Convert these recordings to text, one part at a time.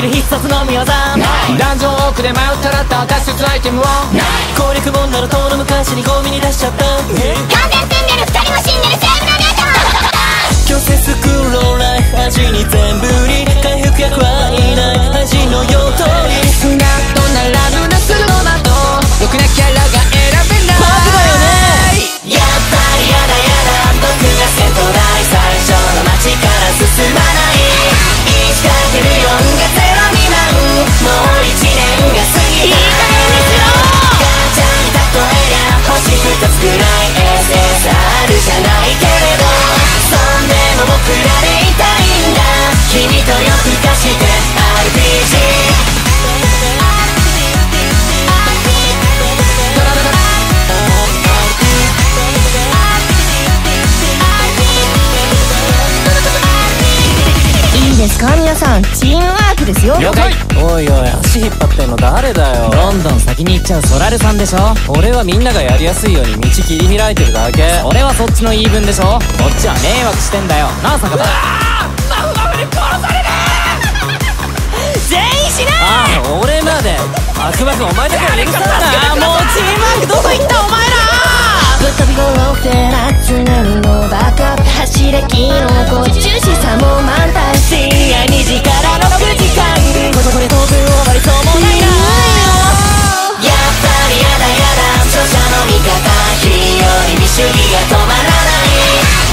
きる必殺の見業。ダンジョン奥で迷ったらった脱出アイテムを。攻略本なら遠の昔にゴミに出しちゃった。完全死んでる二人も死んでるセーブのデータ虚勢スクローライフ味に全振り回復薬はいない味の用途に。スナッとならぬなするのだとろくなキャラが選べない。バカだよね。やっぱりやだやだ。僕がセントライ最初の街からですか皆さんチームですよ。了解。おいおい足引っ張ってんの誰だよ。どんどん先に行っちゃうソラルさんでしょ。俺はみんながやりやすいように道切り開いてるだけ。俺はそっちの言い分でしょ。こっちは迷惑してんだよ。なあ坂田。全員死ね。ああ俺まで。あくまくお前だけは許さな。いあもうチームワークどこ行ったお前。らぶっ飛び頃ってな常にの。バカ走れ機能こっち重視さも満タン深夜2時から6時間ここで飛ぶ終わりそうもないなやっぱりやだやだ著者の。味方非より見主義が止まらない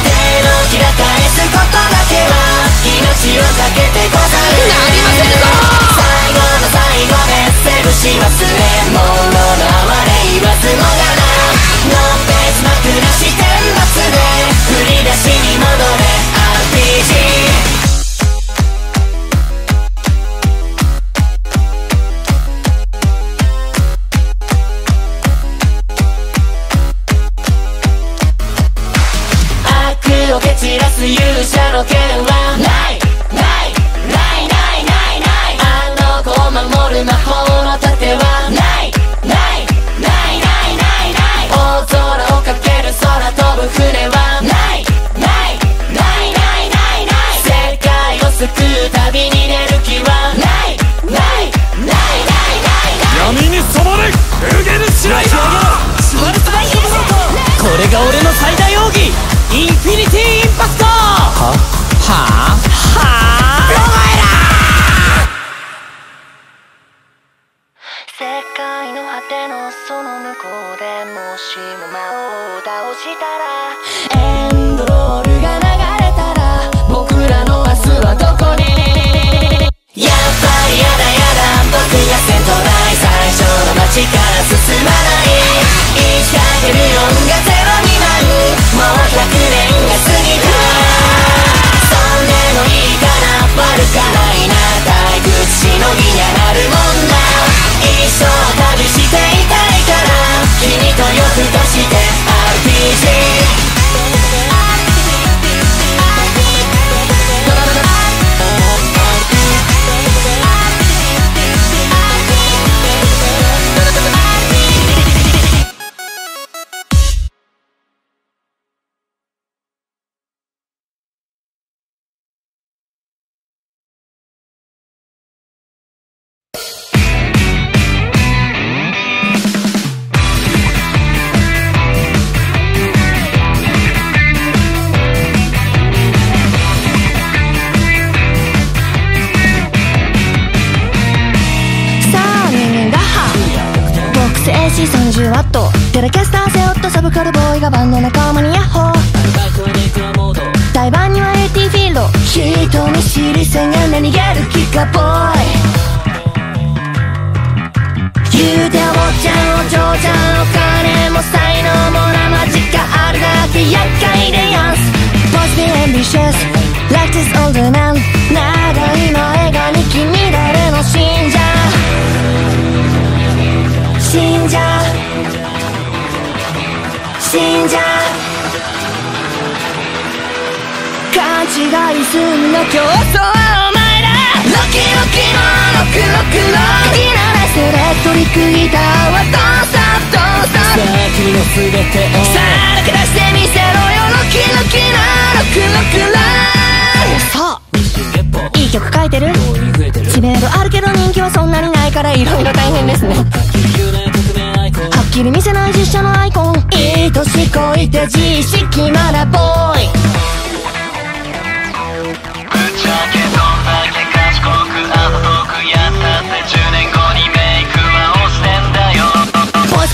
手の。ひら返すことだけは命をかけてござるなりませんぞ最後の。最後でセブし忘れ物の。哀れ言わずもがなの。ペース枕視点末で振り出しに戻れ RPG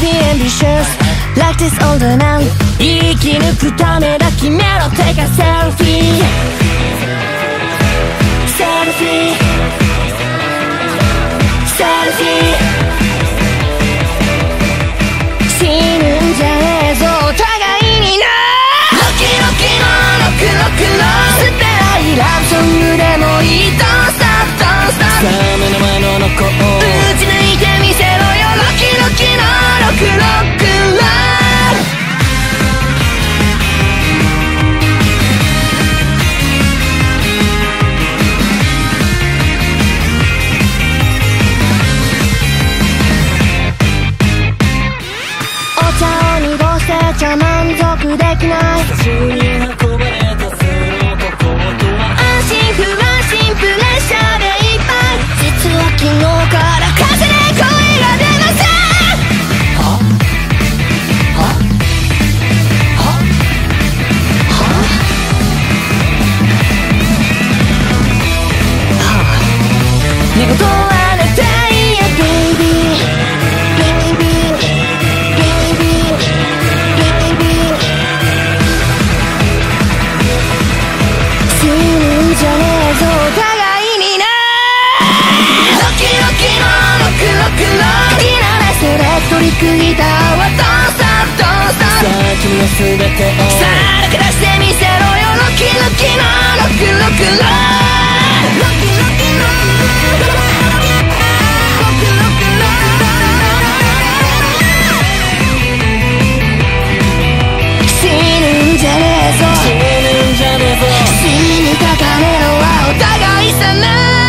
be ambitious. Like this older now 生き抜くためだ。決めろ Take a selfie. Selfie. Selfie. 死ぬんじゃねえぞ。お互いにな。ロキロキのロクロクの捨てないラブソングでもいい Don't stop, don't stop さ。あ目の前のノコを。打ち抜いてみせろよ。ロキロキの。Get up. いたわどうさどうさ君はてをさらけ出してみせろよロキロキのロクロクロロロロクロクロ死ぬんじゃねえぞ。死ぬんじゃねえぞ。死はお互いさない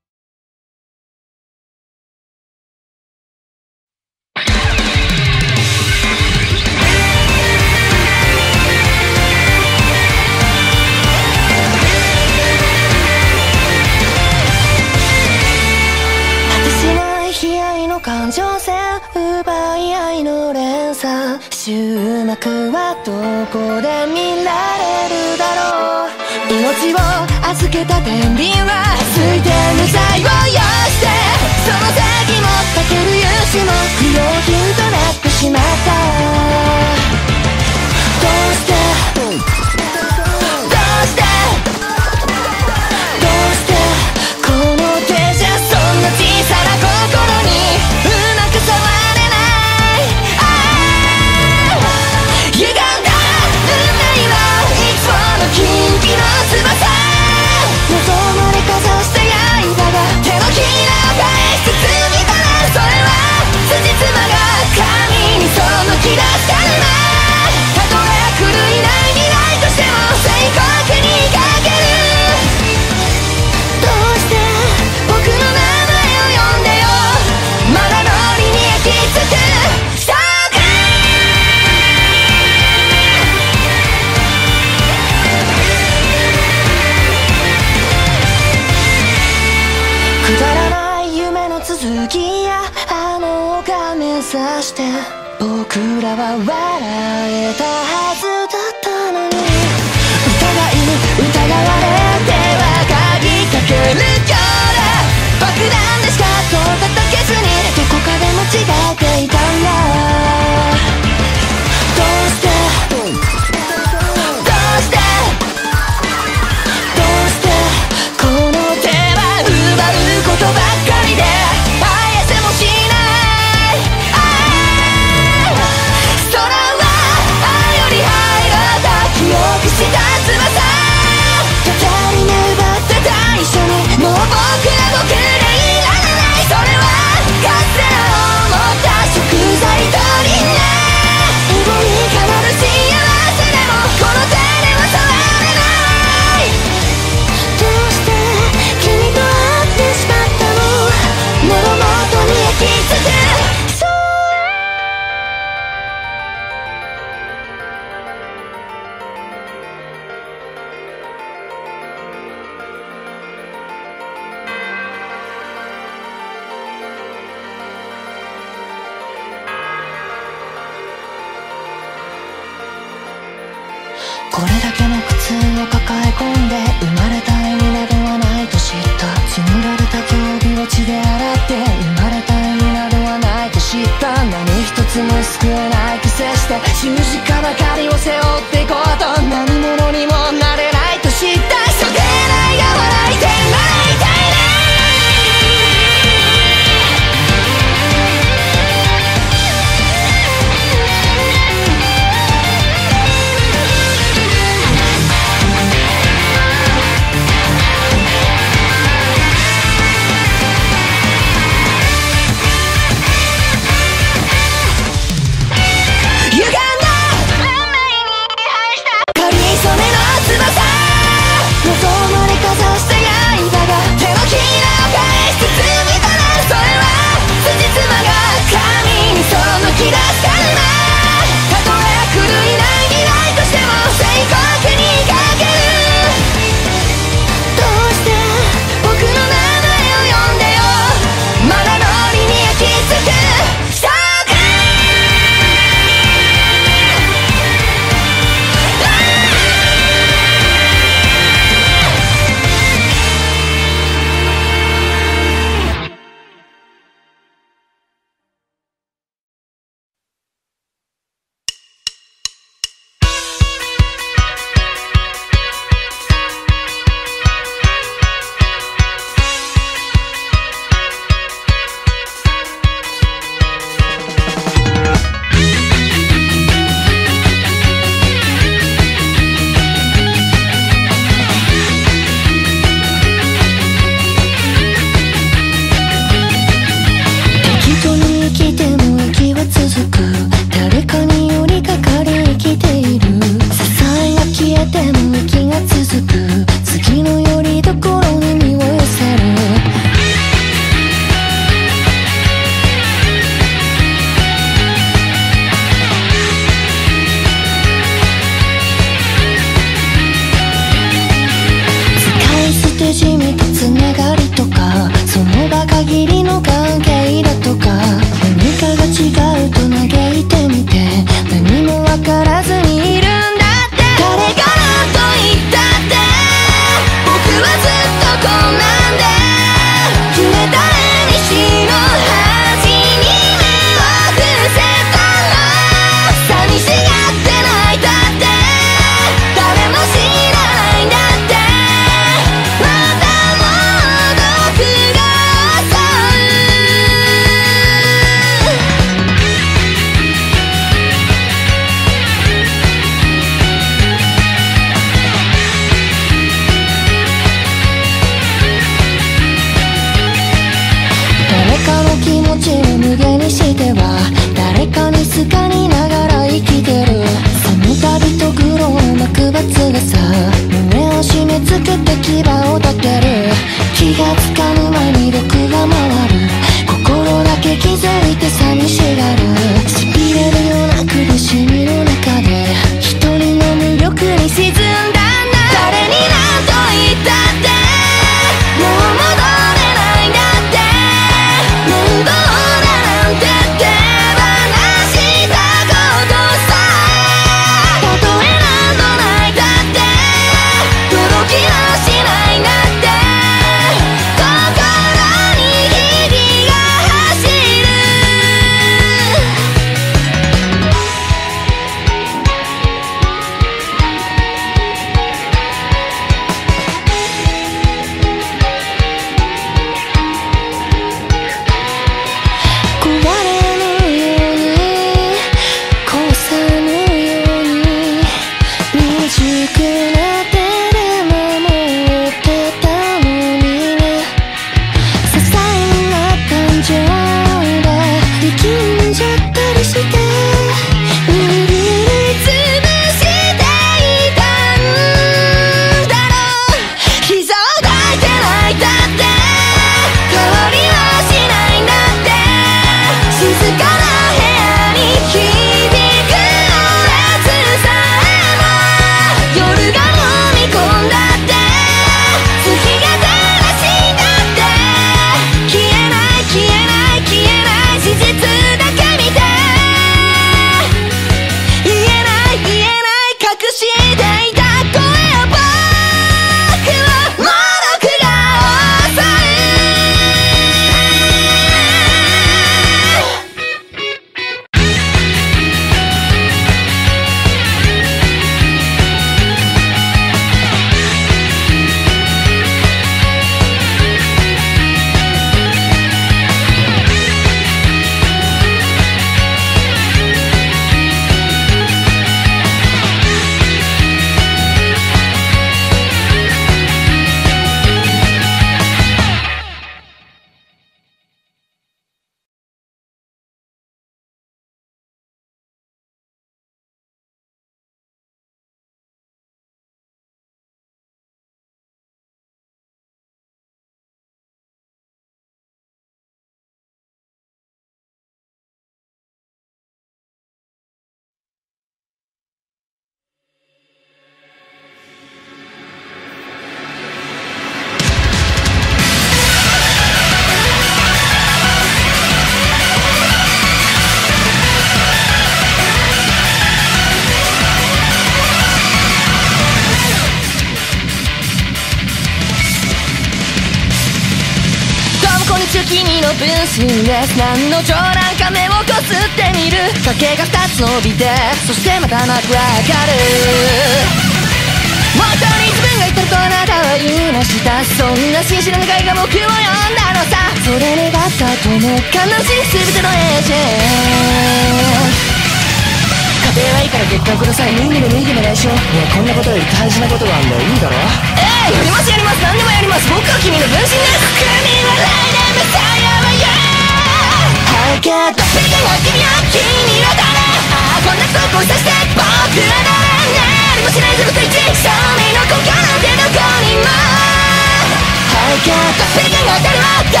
きゃ稼がるわ誰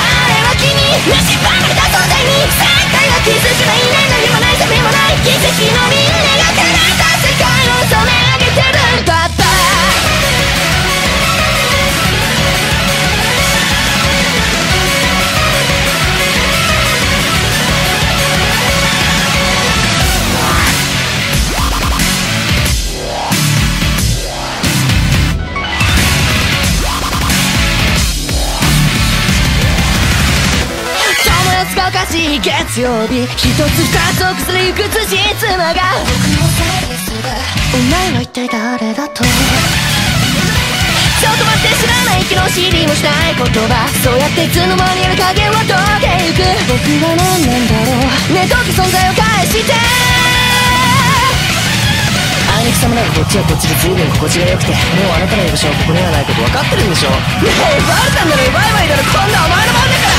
気に蝕まれた存在に世界は傷つないね何もない責任もない奇跡のみんなが輝いた世界を染め上げてる。んだしい月曜日。一つ二つを崩れゆく辻褄が。お前は一体誰だと。ちょっと待って知らない気の知りもしない言葉。そうやっていつの間にある影は溶けゆく。僕は何なんだろう。ねえ時存在を返して。あいにくさまならこっちはこっちで随分心地が良くてもうあなたの居場所はここにはないこと分かってるんでしょ。ねえバレたんだろ。奪えばいいだろ。こんな人をさして僕は誰まっすぐそこそれな命のもいい何でもいいいつもくだか世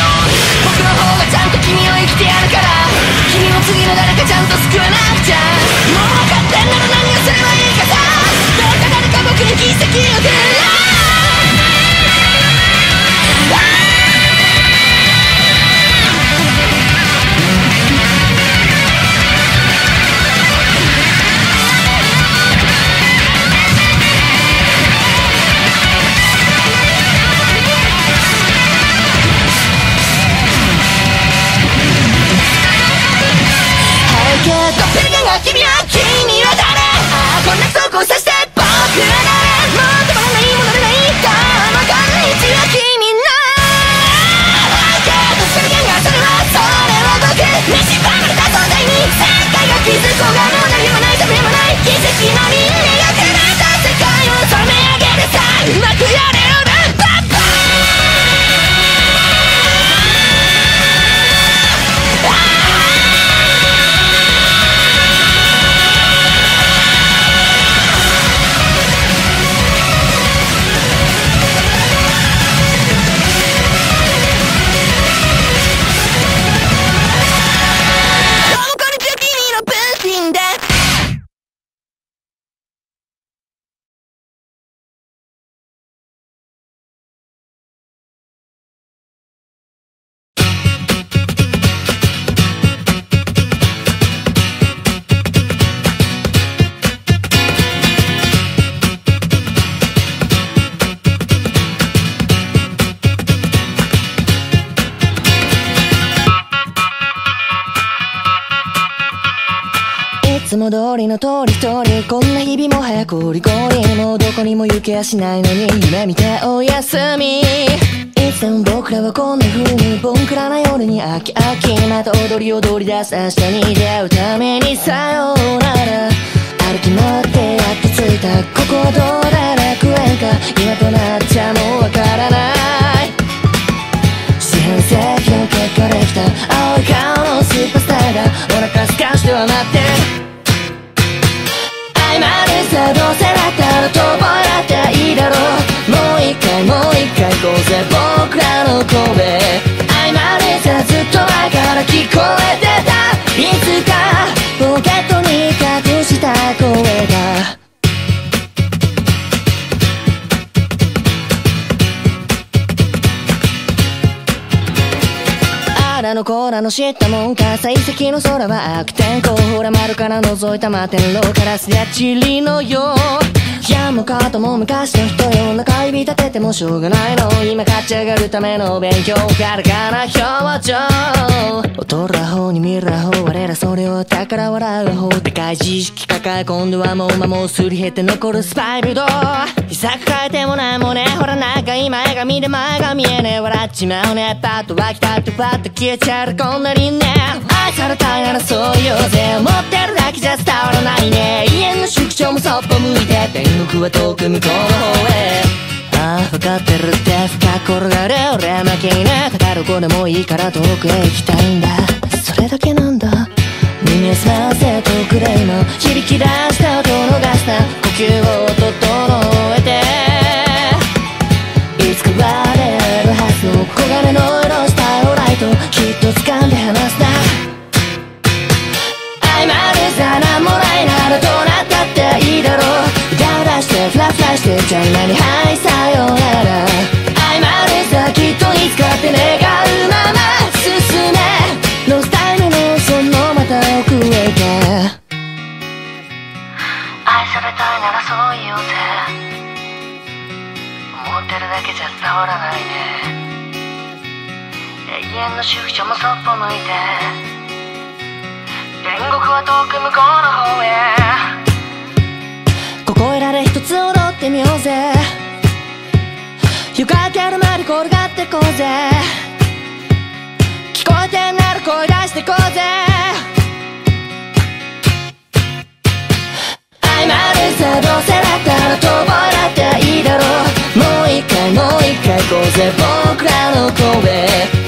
僕の方がちゃんと君を生きてやるから君も次の誰かちゃんと救わなくちゃもう分かってんなら何をすればいいかさどうか誰か僕に奇跡をくれ通りの通り一人こんな日々も早くゴリゴリもうどこにも行けやしないのに夢見ておやすみ。いつでも僕らはこんな風にボンクラな夜に飽き飽きまた踊り踊り出す明日に出会うためにさようなら。歩き回ってやっと着いたここはどうだ楽園か今となっちゃもうわからない。四半世紀の結果できた青い顔のスーパースターがお腹すかしては待って曖ぜ僕らの声のこらの知ったもんか採石の空は悪天候ほら丸から覗いた摩天楼からすやちりのよういやもうかとも昔の人よ中指立ててもしょうがないの今勝ち上がるための勉強からかな表情劣ら方に見る方我らそれを宝笑う方でかい知識抱え今度はもう間もすり減って残るスパイブド秘策変えてもないもんねほらなんか今絵が見で前が見えねえ笑っちまうねパッと湧きたってパッと消えちゃうこんなにね愛されたいならそう言おうぜ思ってるだけじゃ伝わらないね。家の宿長もそっぽ向いて天国は遠く向こうの方へ。ああ分かってるって深く転がれ俺負けいね語る子でもいいから遠くへ行きたいんだ。それだけなんだ。耳を澄ませとくれ今。響き出した音を逃した呼吸を整えて。ときっとかんで離すな。d e s i なんもないならどうなったっていいだろう。ダだうしてフラフラしてじゃあ何はいさよなら。合間でさきっといつかって願うまま進め。ロスタイムのそのまた奥へ行け。愛されたいならそう言おうぜ。思ってるだけじゃ伝わらないね。間の宿舎もそっぽ向いて。天国は遠く向こうの方へ。ここいられ一つ踊ってみようぜ。湯かけるまで転がってこうぜ。聞こえてなる声出してこうぜ。謝るさどうせだったら飛ばだっていいだろう。もう一回もう一回こうぜ僕らの声。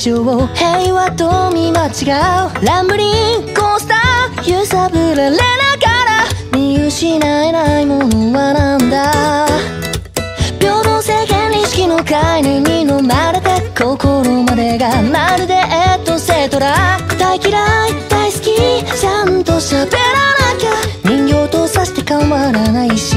生平和と見間違う。ランブリンコースター揺さぶられながら見失えないものはなんだ？平等世間意識の概念に飲まれて心までがまるでエットセトラ大嫌い大好きちゃんと喋らなきゃ。人形とさして変わらないし。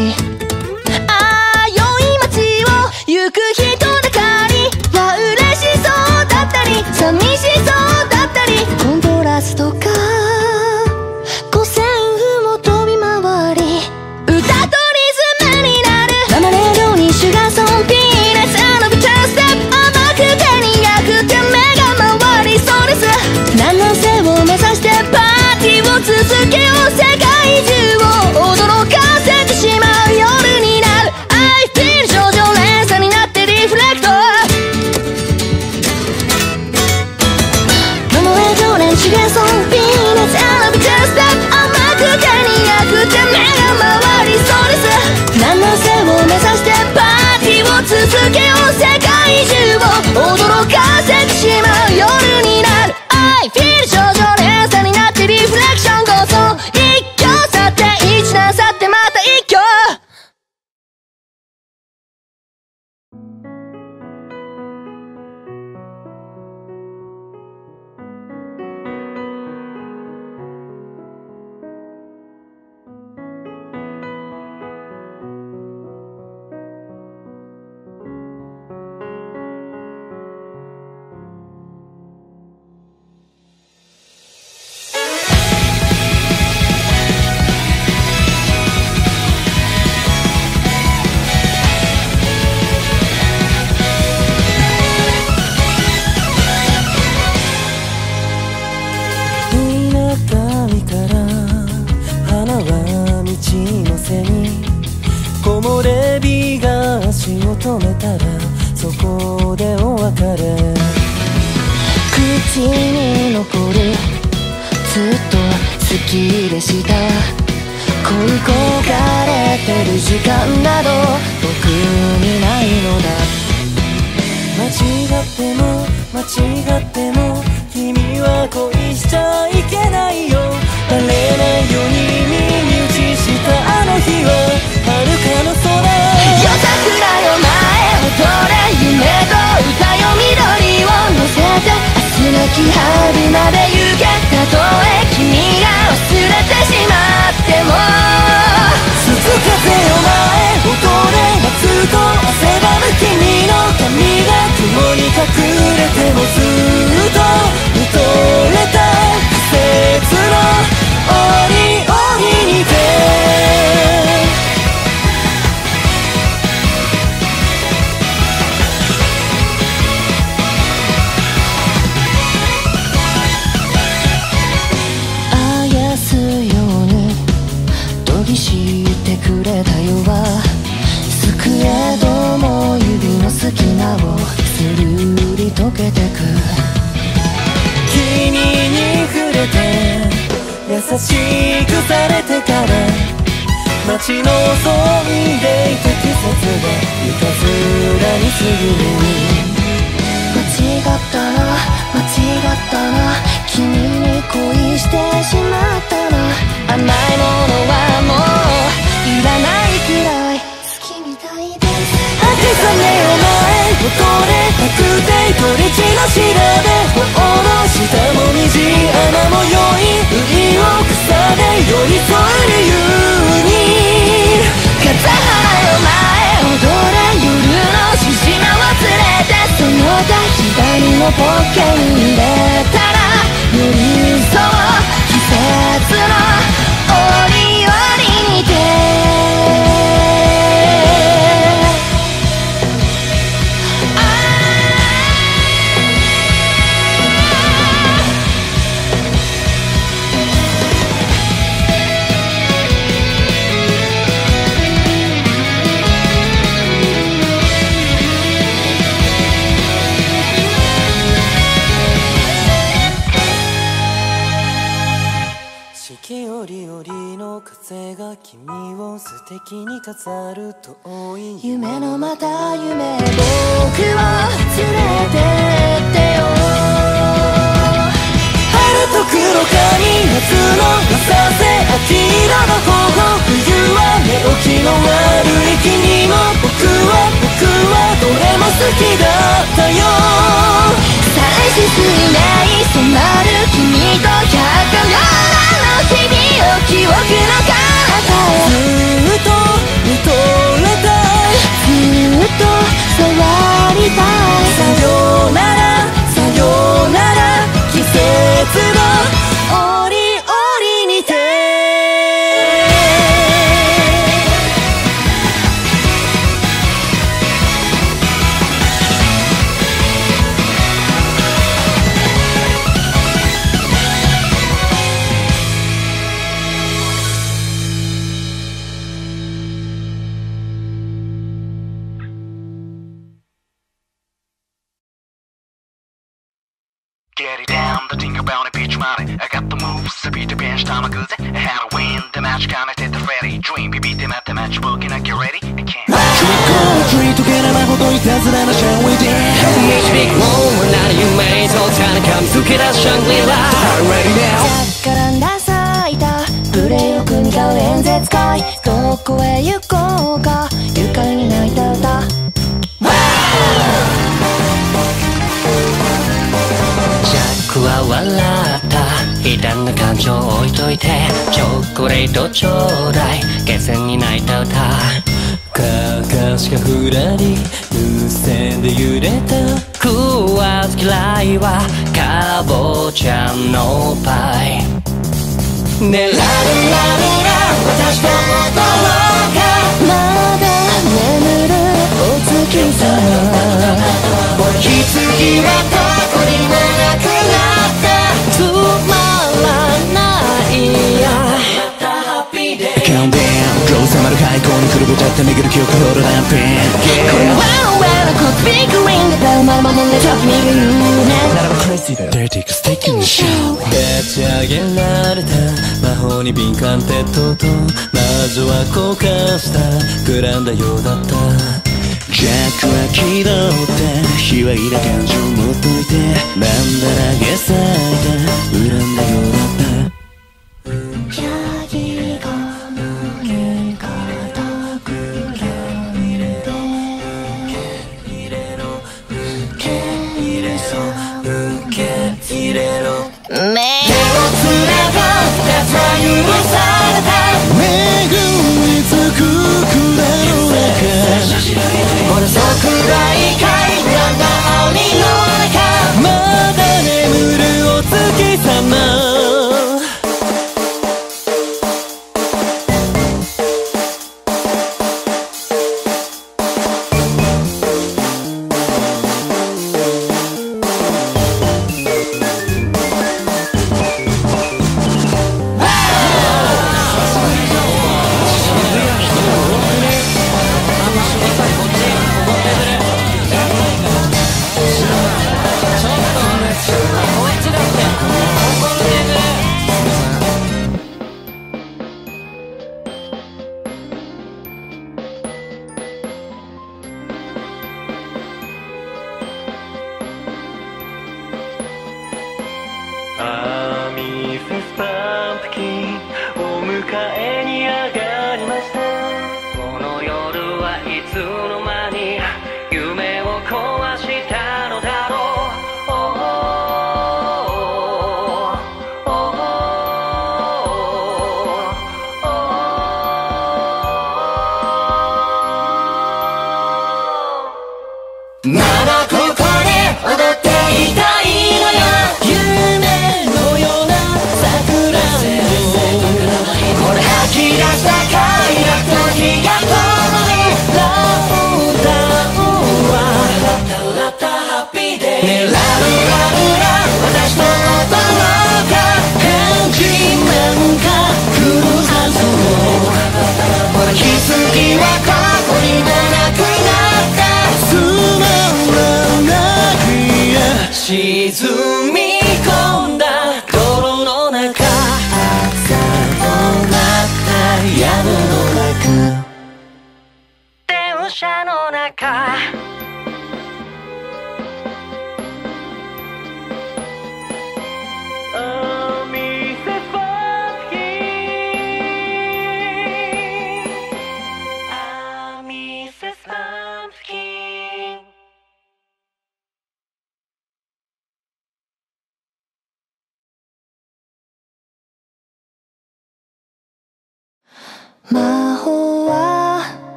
Pokémon で膨らんだようだった。ジャックは気取って卑猥な感情を持っといてまんだらげさいた。恨み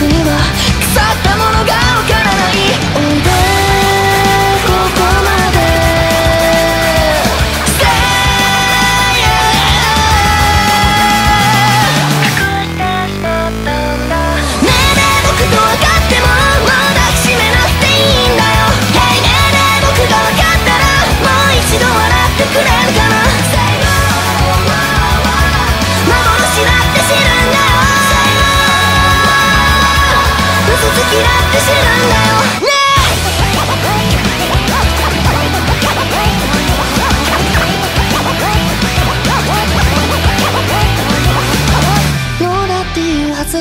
僕は腐ったものが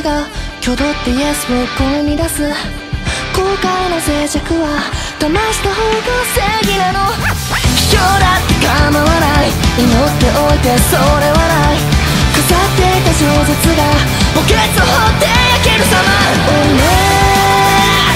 が挙動ってイエスを生み出す。後悔の静寂は騙した方が正義なの。卑怯だって構わない。祈っておいてそれはない。飾っていた小説が墓穴を掘って焼ける様。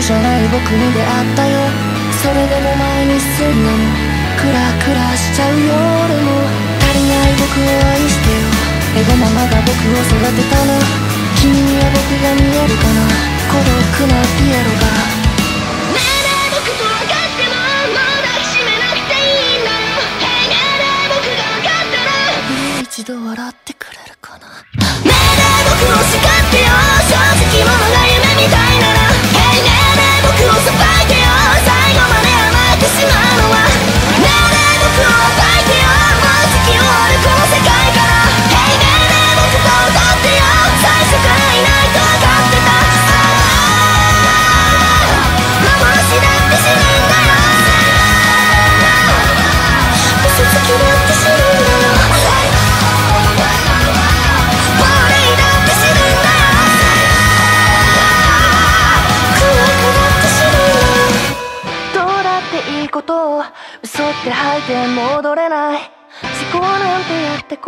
僕じゃない僕に出会ったよ。それでも前に進んでもクラクラしちゃう夜も。足りない僕を愛してよ。エゴママが僕を育てたの。君には僕が見えるかな。孤独なピエロが。一度笑って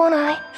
来ない。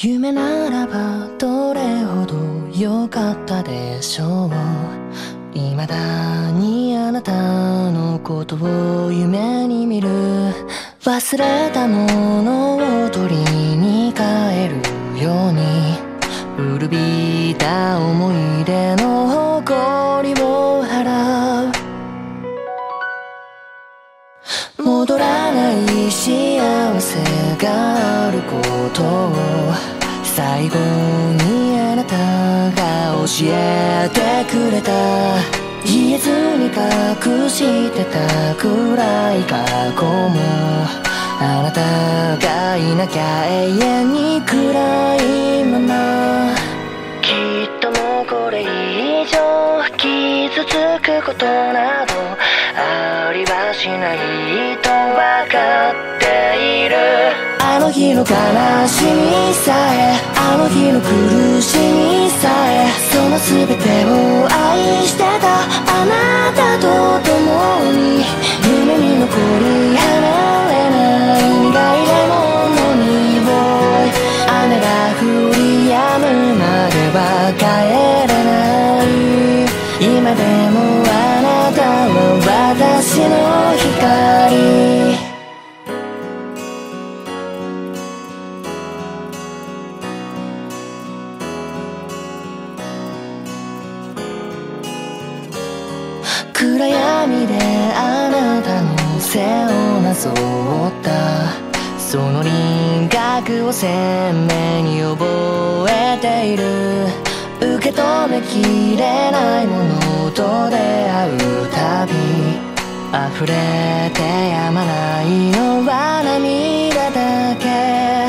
夢ならばどれほど良かったでしょう。未だにあなたのことを夢に見る忘れたものを取りに帰るように。古びた思い出の誇りを払う。戻らない幸せがあることを。最後にあなたが教えてくれた言えずに隠してた暗い過去もあなたがいなきゃ永遠に暗いままきっともうこれ以上傷つくことなどありはしないと分かっているの日の悲しみさえあの日の苦しみさえその全てを愛してた。あなたと共に夢に残り離れない苦いレモンの匂い。雨が降り止むまでは帰れない。今でもあなたは私の光。の背をなぞった。その輪郭を鮮明に覚えている。受け止めきれないものと出会うたび溢れてやまないのは涙だけ。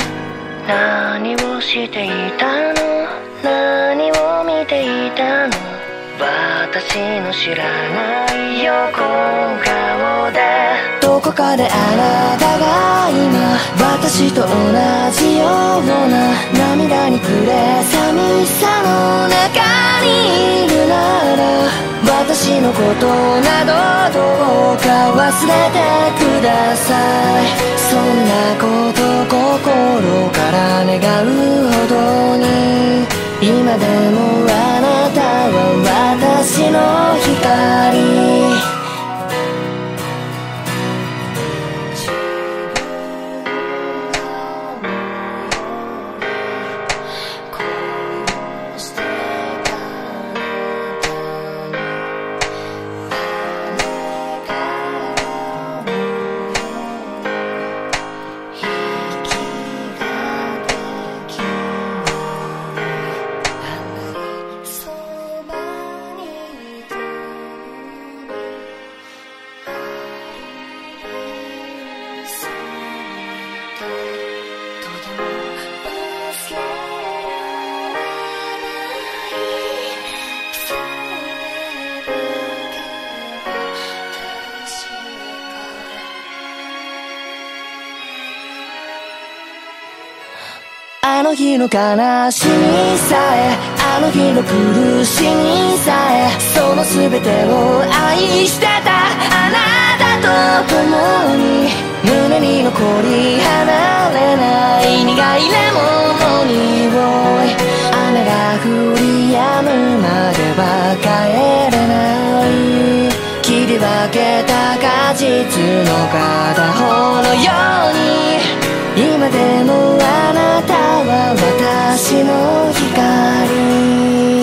何をしていたの？何を見ていたの？私の知らない横顔こであなたが今私と同じような涙に暮れ寂しさの中にい。るなら私のことなどどうか忘れてください。そんなこと心から願うほどに今でもあなたは私の光の日の悲しみさえあの日の苦しみさえその全てを愛してたあなたと共に胸に残り離れない苦いレモンの匂い雨が降り止むまでは帰れない。切り分けた果実の片方のように今でもあなたは私の光。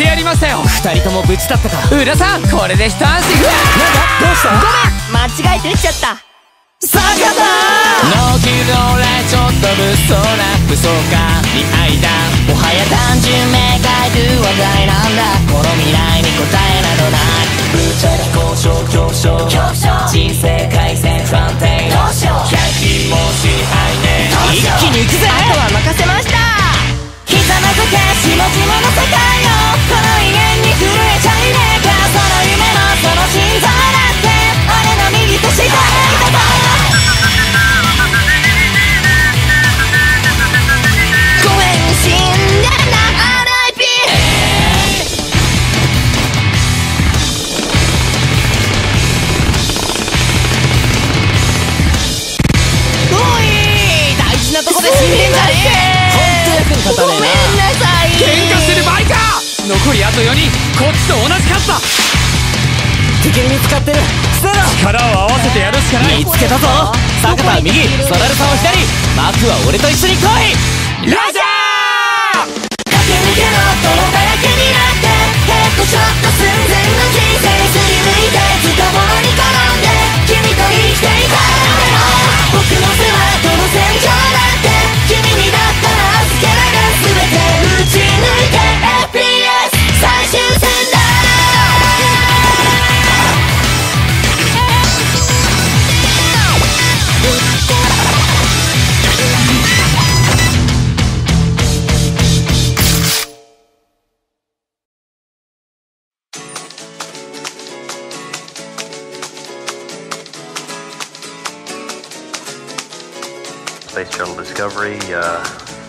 てやりましたよ。二人とも無事だったか浦さんこれで一安心。俺と一緒に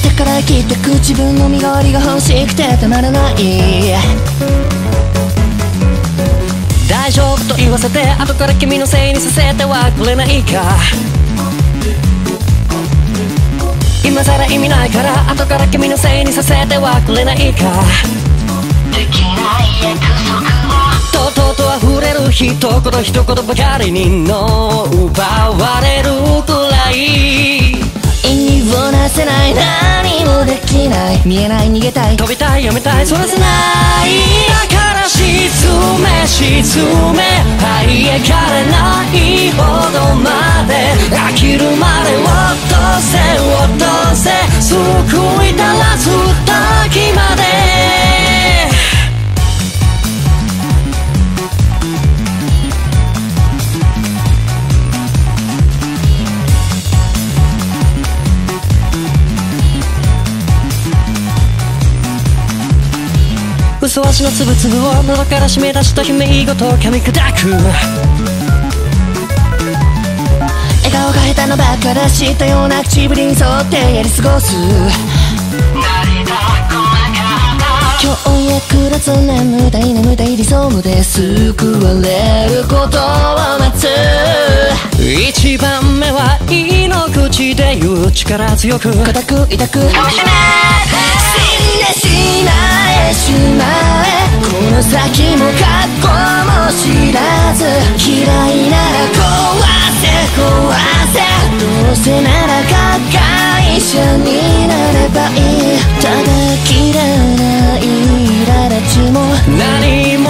してから生きてく自分の身代わりが欲しくてたまらない。大丈夫と言わせて後から君のせいにさせてはくれないか。今さら意味ないから後から君のせいにさせてはくれないか。できない約束とうとうと溢れる一言一言ばかりにの奪われるくらい。意味をなせない。何もできない。見えない逃げたい。飛びたいやめたい。そらせないだから沈め沈め。はい、えかれないほどまで。飽きるまで落とせ落とせ。救いたらず滝まで。と足のつぶつぶを喉から締め出した悲鳴ごと噛み砕く笑顔が下手なばっかだしたような唇に沿ってやり過ごす。強力なつ眠たい眠たい理想無で救われることを待つ一番目は胃の口で言う力強く固く痛く楽しめしまえこの先も過去も知らず。嫌いなら壊せ壊せ。どうせなら加害者になればいい。ただ嫌ない苛立ちも何も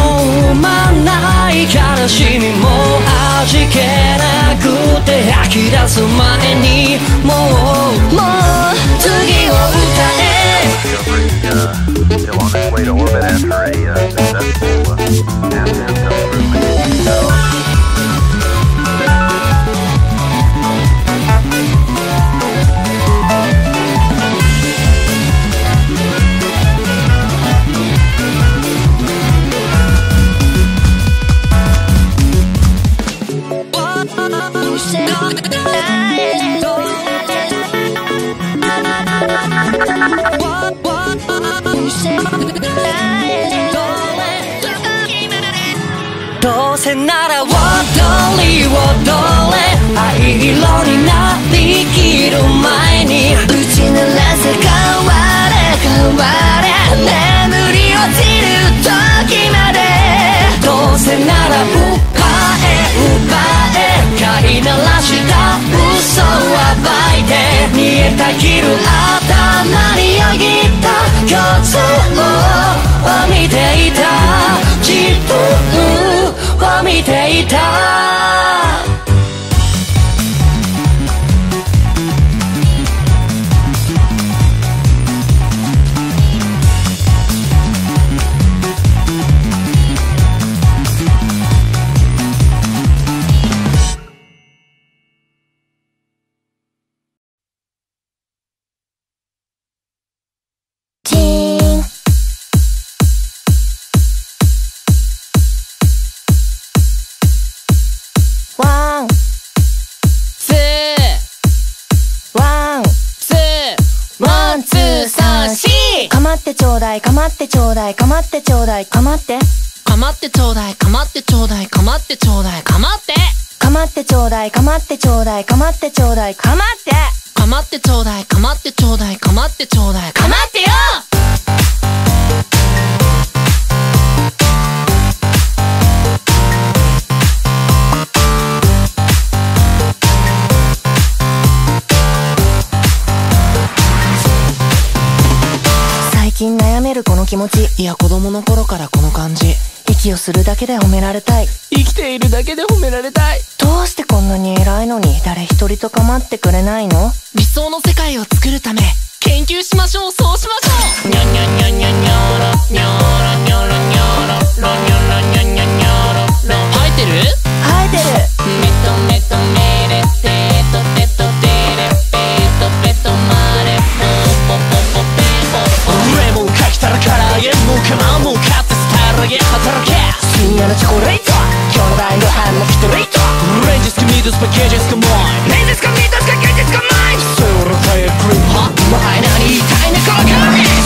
生まない悲しみも味気なくて吐き出す前にもうもう次を歌え。Still on its way to orbit after a uh, successful uh, どうせなら踊り踊れ。藍色になりきる前に。打ち鳴らせ変われ変われ。眠り落ちる時まで。どうせなら奪え奪え。飼いならした嘘を暴いて。見えた切る頭によぎった虚像を見ていた。自分を見ていた。まってちょうだいかまってちょうだいかまって。かまってちょうだいかまってちょうだいかまってちょうだいかまって。かまってちょうだいかまってちょうだいかまってちょうだいかまって。かまってちょうだいかまってちょうだいかまってちょうだい息をするだけで褒められたい。生きているだけで褒められたい。どうしてこんなに偉いのに誰一人と構ってくれないの？理想の世界を作るため研究しましょう。そうしましょう。生えてるげ働け深夜のチョコレート兄弟ご飯のストレートレンジスカミートスパケージスカモイレンジスカミートスカケジスカマインソウルファイアクリームハット前何言いたいねこの感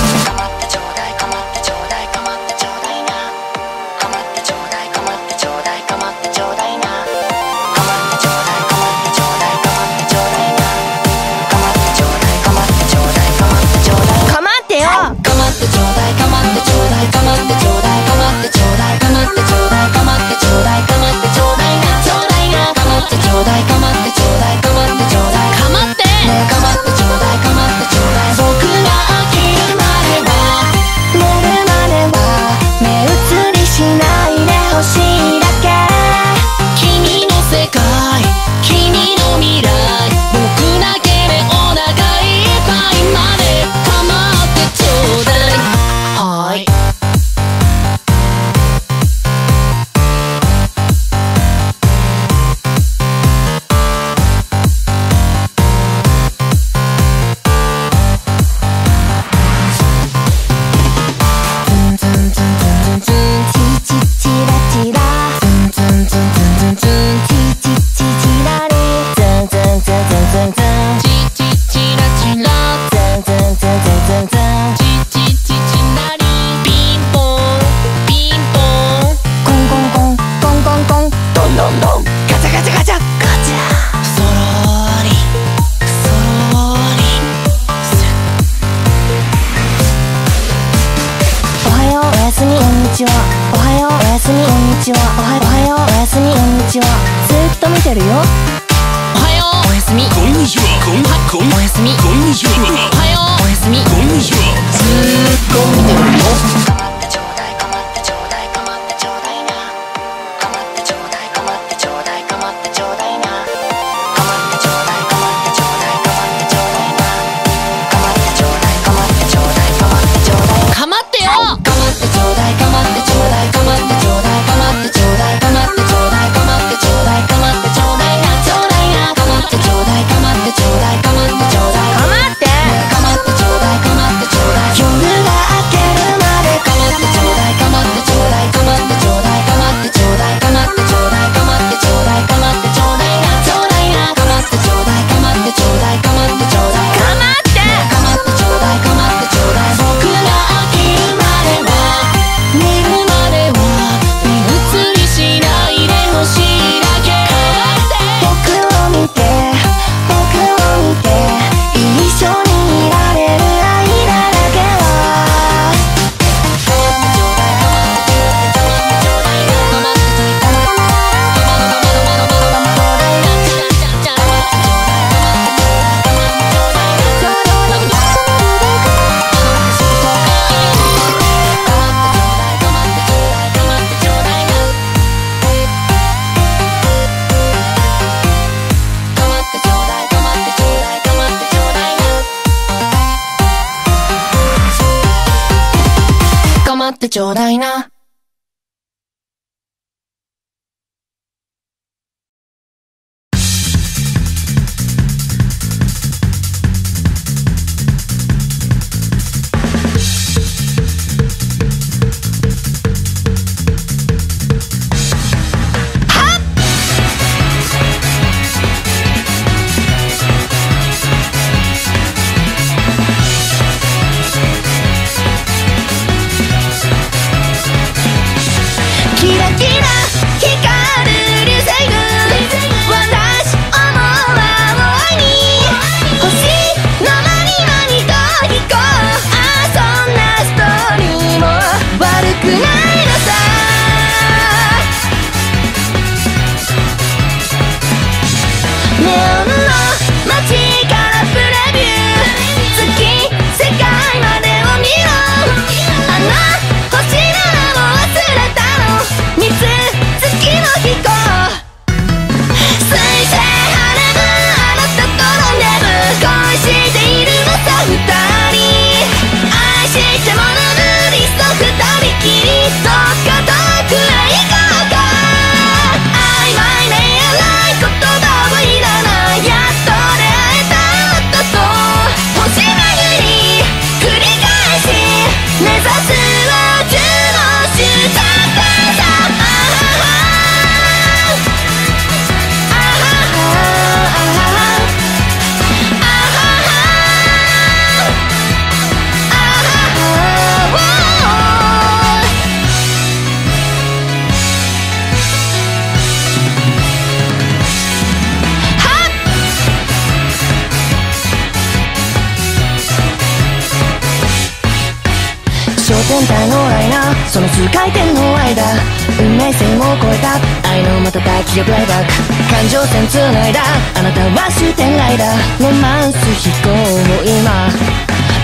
瞬き呼ぶライダー感情線つないだ。あなたは終点ライダー。ロマンス飛行も今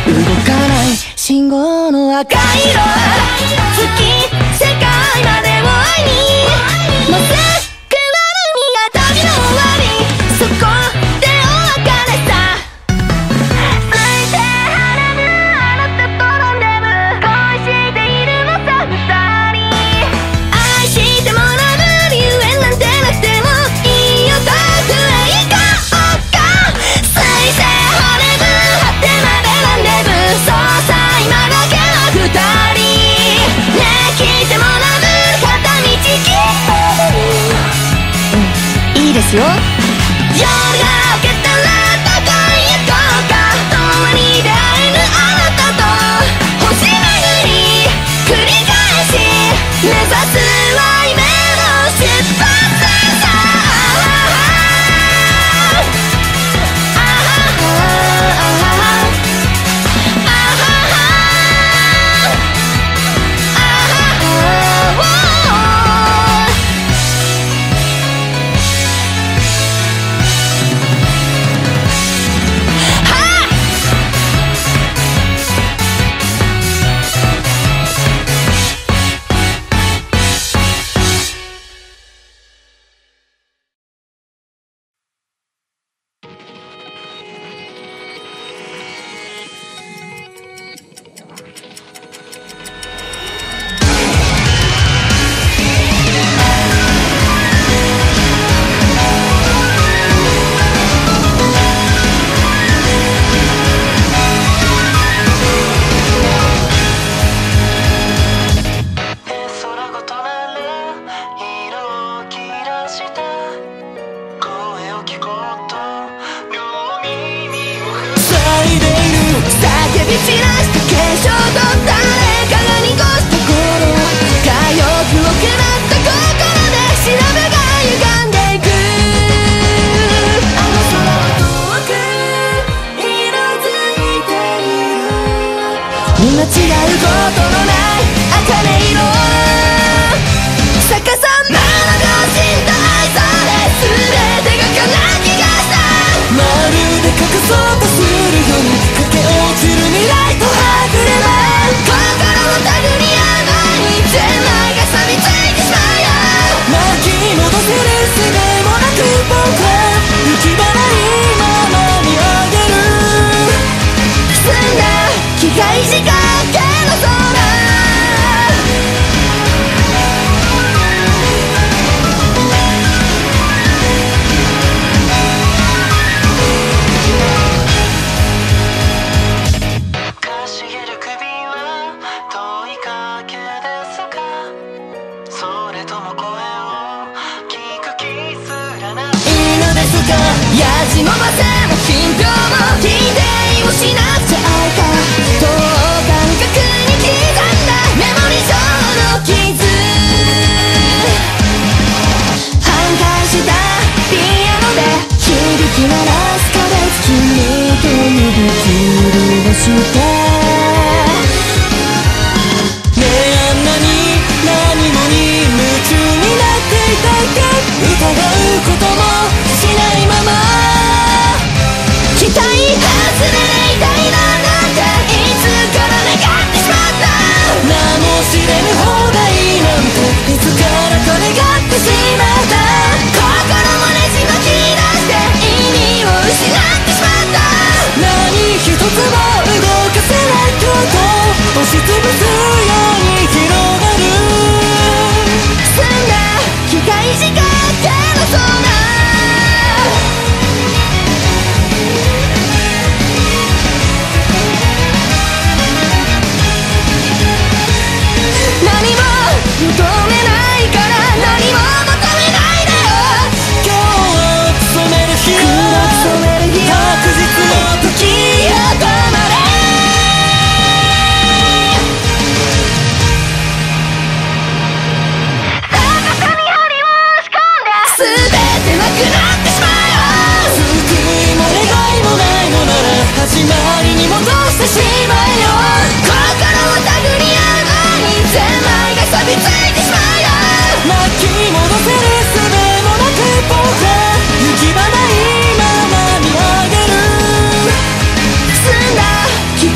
動かない。信号の赤色。月世界までを愛に。乗せですよ。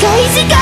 大事件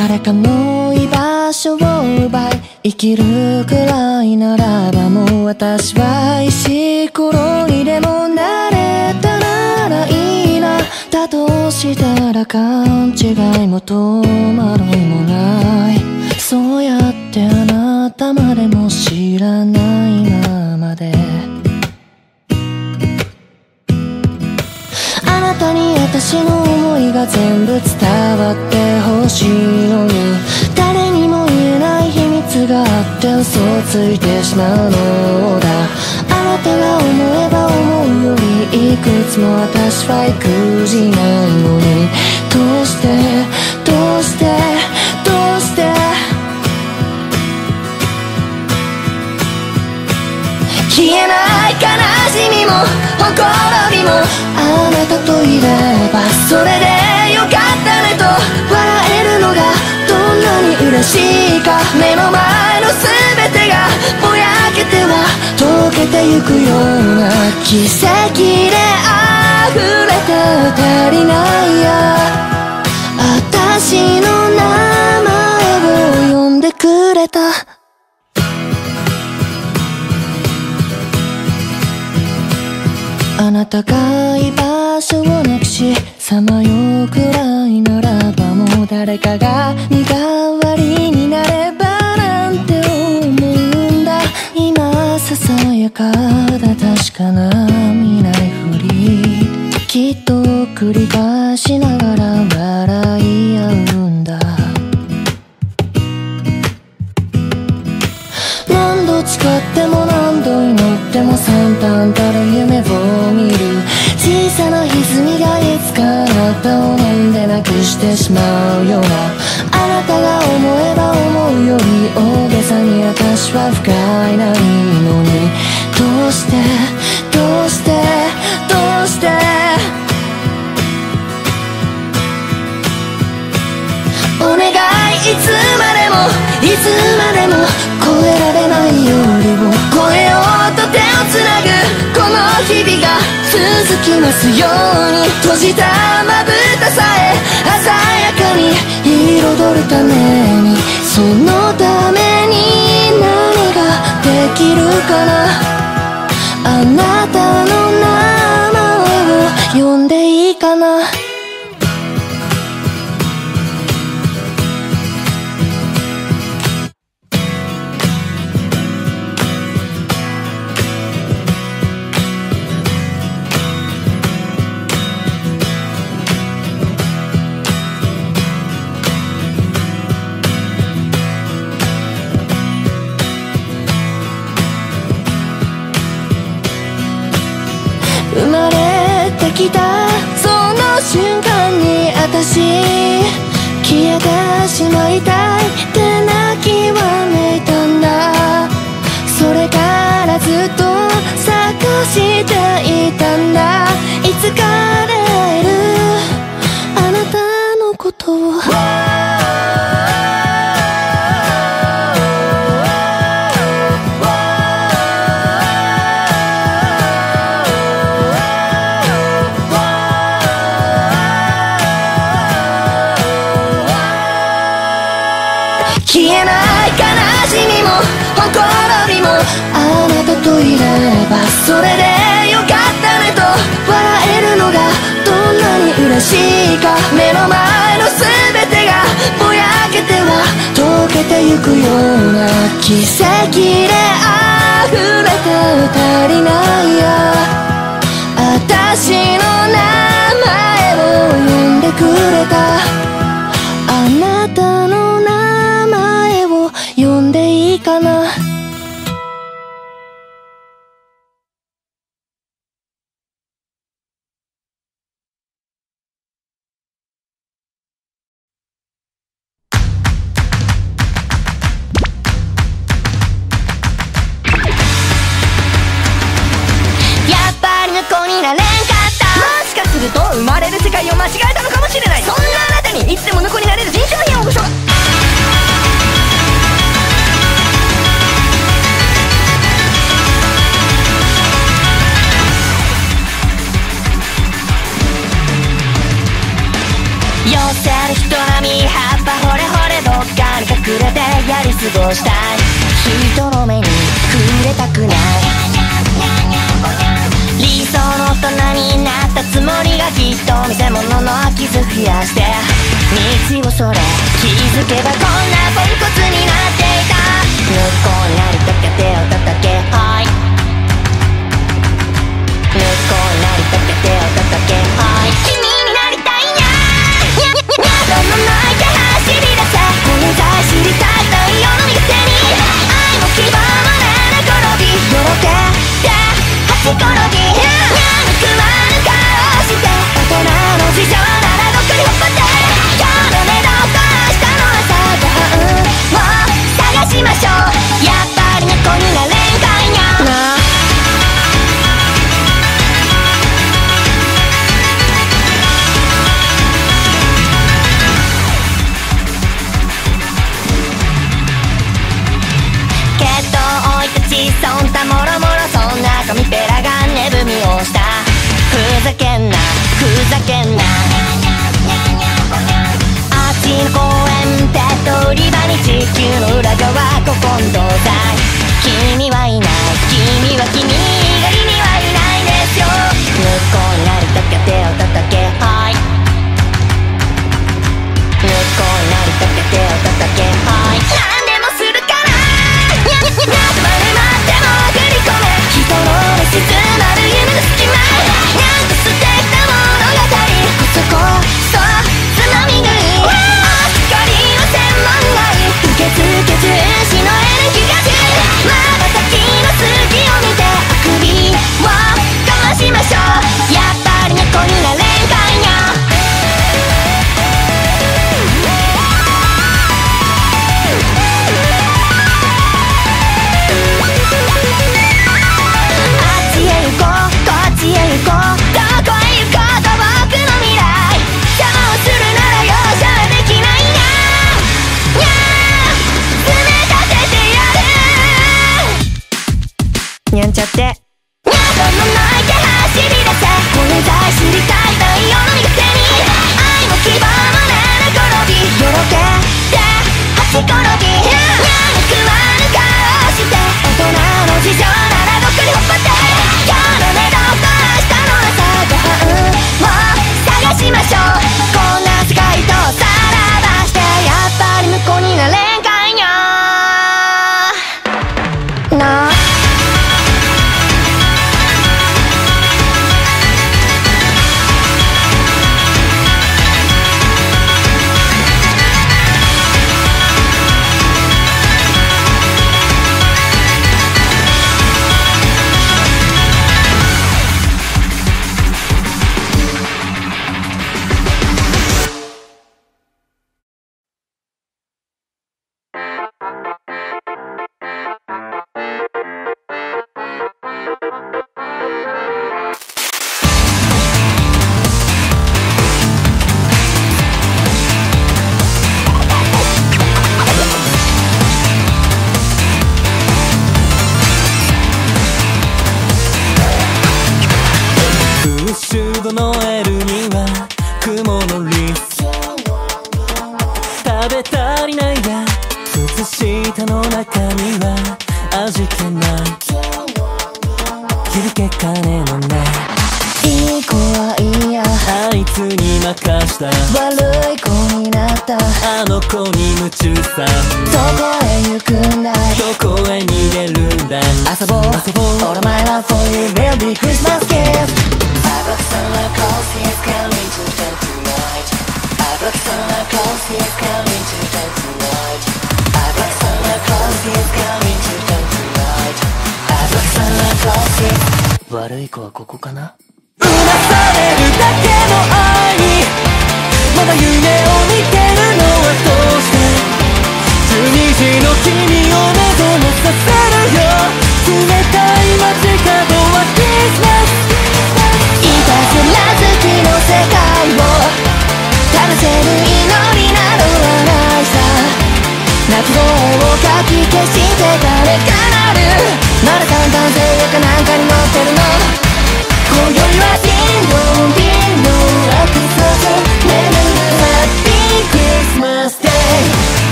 誰かの居場所を奪い生きるくらいならばもう私は石ころにでもなれたならいいな。だとしたら勘違いも戸惑いもない。そうやってあなたまでも知らないままで。あなたに私のいが全部伝わってほしいのに誰にも言えない秘密があって嘘をついてしまうのだ。あなたが思えば思うよりいくつも私は育児ないのに。どうして？どうして？どうして？消えない悲しみもほころびもあなたといればそれでよかったねと笑えるのがどんなに嬉しいか目の前の全てがぼやけては溶けてゆくような奇跡で溢れて足りないや。私の名前を呼んでくれた。あなたが居場所をなくしさまようくらいならばもう誰かが身代わりになればなんて思うんだ。今ささやかだ確かな。見ないふりきっと繰り返しながら笑い合うんだ。何度誓っても何度祈っても惨憺たる夢をさな歪みがいつかあなたを飲んでなくしてしまうようなあなたが思えば思うより大げさに私は不甲斐ないのにどうしてどうしてどうしてお願いいつまでもいつまでも超えられないよりを超えようと手をつなぐこの日々がづきますように閉じたまぶたさえ鮮やかに彩るためにそのために何ができるかな。あなたの名前を呼ん疲れ天使目の前の全てがぼやけては溶けてゆくような奇跡で溢れて足りないよ。私の名前を呼んでくれた。あなたの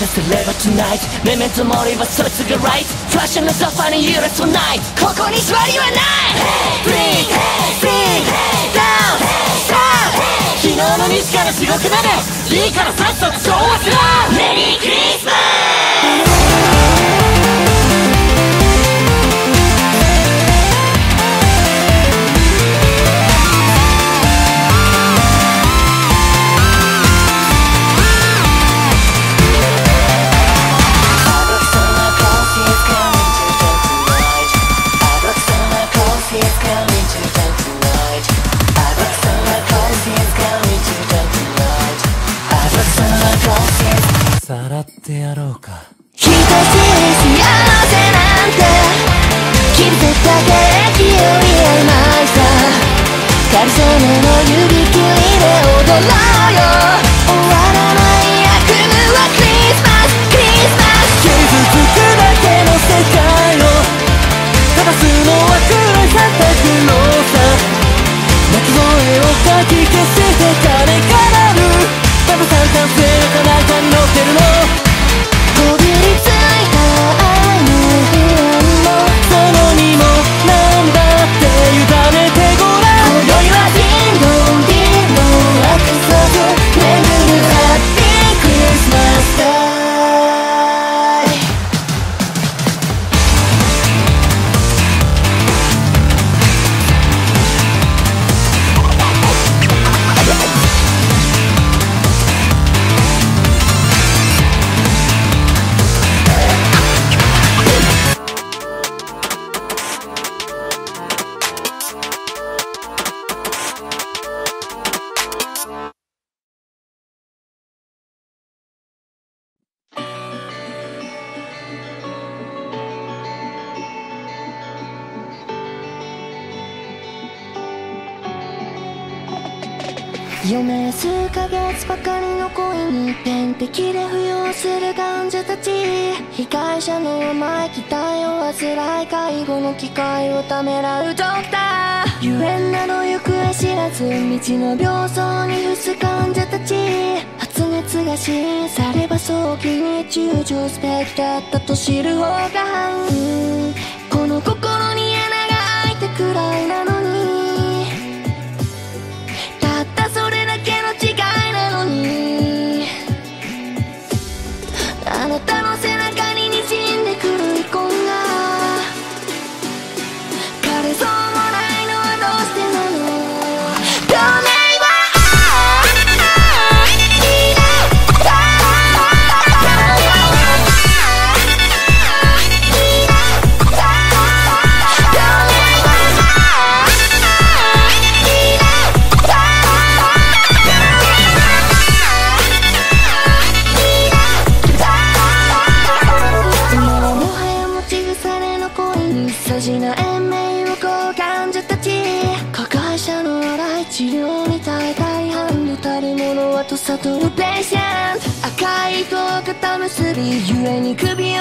任せれば tonight もりはそいつが right フラッシュのソファに揺らす night ここに座りはない。Bring, bring, down, down 昨日の西から地獄でいいからさっさと調和しろ。してやろうか。人つ幸せなんて切り取傷つだけ勢い曖昧さ。カルソネの指切りで踊ろうよ。終わらない悪夢はクリスマスクリスマス。傷つくだけの世界を。正すのは黒いさたのさ。泣き声をかき消して誰からる食べされた最後の機会をためらうドクター。ゆえんなの行方知らず未知の病巣に伏す患者たち。発熱が支援されば早期に躊躇すべきだったと知る方。が半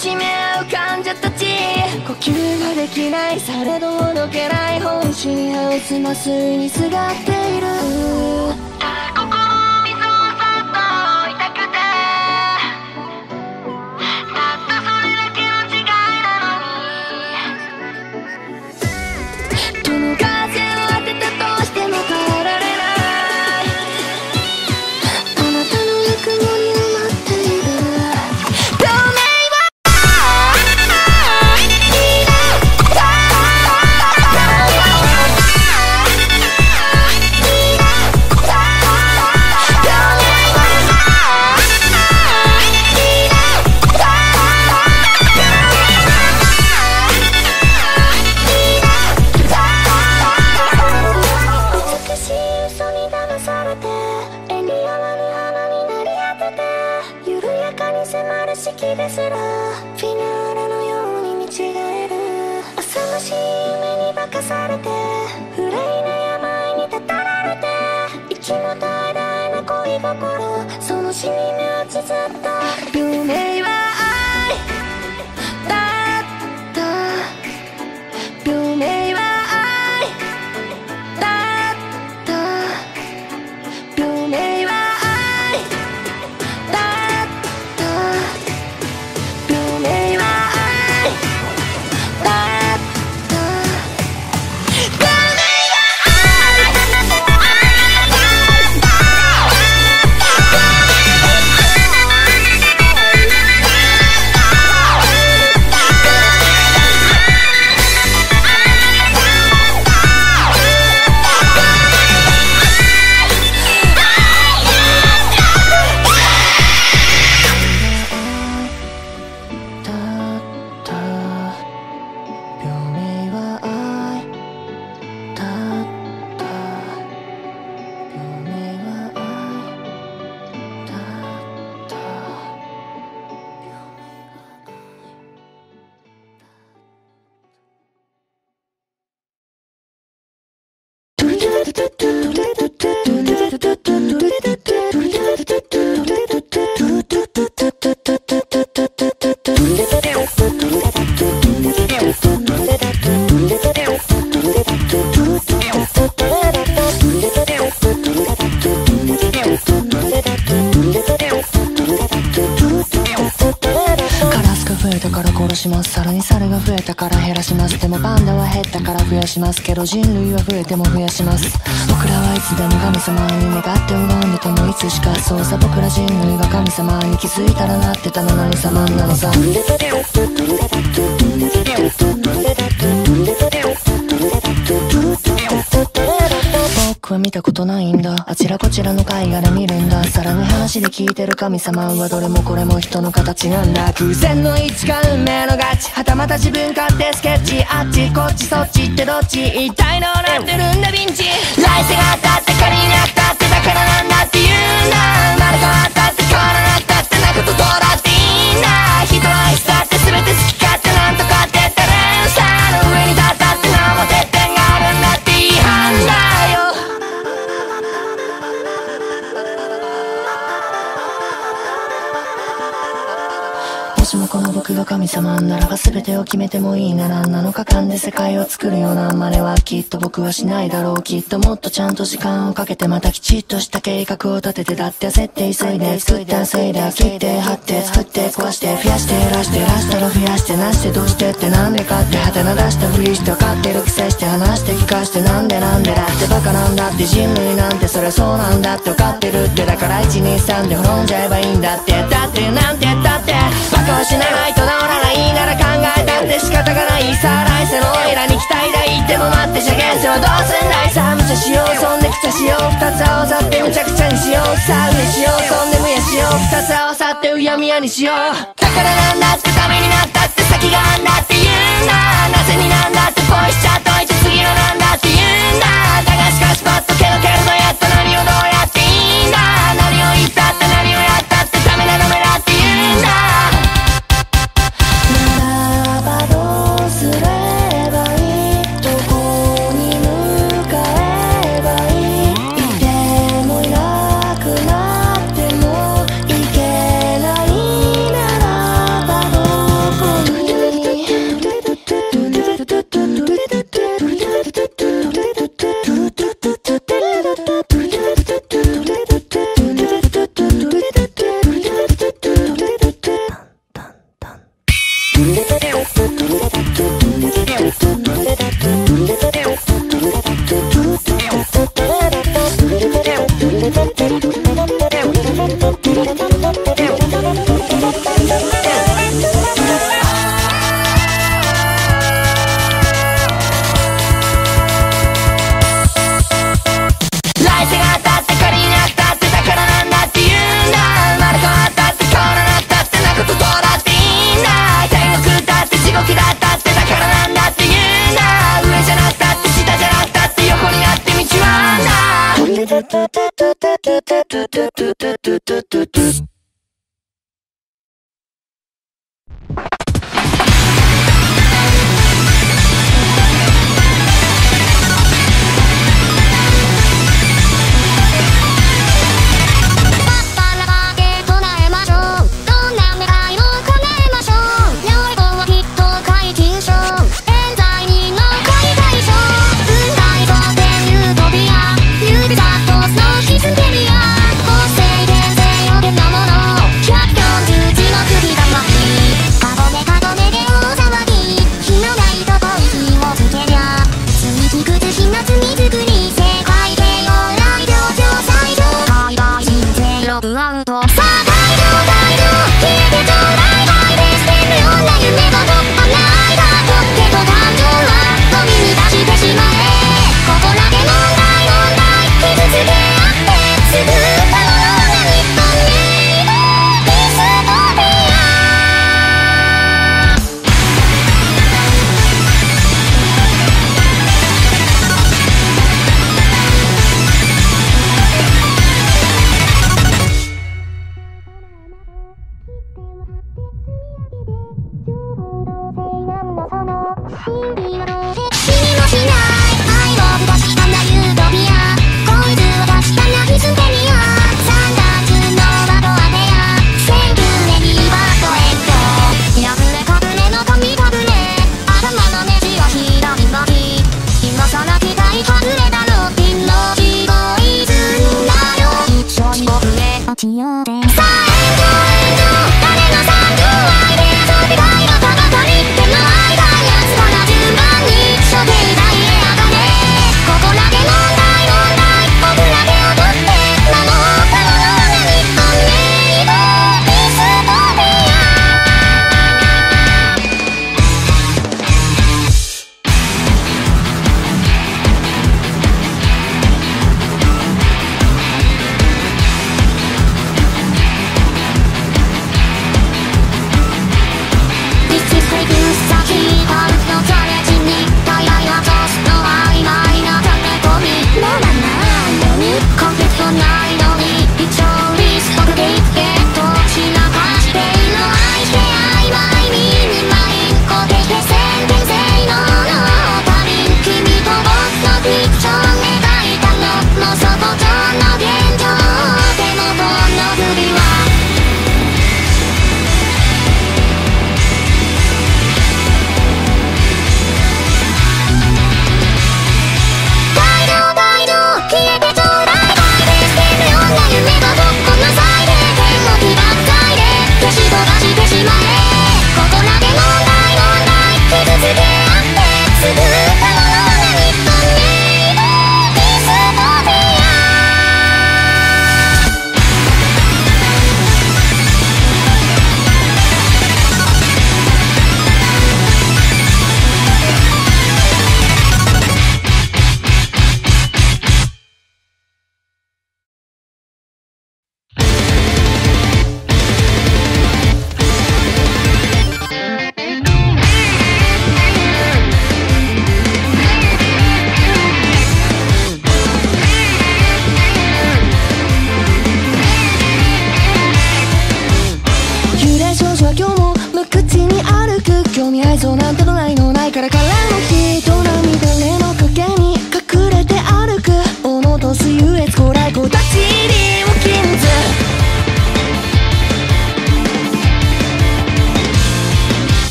しめ合う患者たち。呼吸ができないされどもどけない本心を済ますにすがっている。ますけど人類は増えても増やします。僕らはいつでも神様に願って拝んでてもいつしかそうさ僕ら人類が神様に気づいたらなってたの何様なのさ。は見たことないんだ。あちらこちらの絵画で見るんだ。さらに話で聞いてる神様はどれもこれも人の形なんだ。偶然の一か運命のガチはたまた自分勝手スケッチ。あっちこっちそっちってどっち一体どうなってるんだヴィンチ。来世があったって仮になったってだからなんだって言うんだ。生まれ変わったって変わらなったってなことどうだっていいんだ。僕が神様ならば全てを決めてもいいなら7日間で世界を作るような真似はきっと僕はしないだろうきっと。もっとちゃんと時間をかけてまたきちっとした計画を立ててだって焦って急いで作って焦いで切って張って作って壊して増やして減らして減らしたら増やしてなしてどうしてってなんでかってはてな出したふりして分かってるくせして話して聞かしてなんでなんでだってバカなんだって人類なんてそりゃそうなんだって分かってるってだから123で滅んじゃえばいいんだってだってなんてだってバカは死なないと治らないなら考えたって仕方がないさ来世のオイラに期待だ言っても待ってじゃ現世はどうすんだいさ無茶しようそんでくちゃしよう二つ合わさってむちゃくちゃにしようさうねしようそんでむやしよう二つ合わさってうやむやにしようだからなんだってためになったって先があんだって言うんだなぜになんだってポイしちゃっといて次のなんだって言うんだだがしかしパッとケロケロとやった何をどうやっていいんだ何を言ったって何をやったってダメだダメだって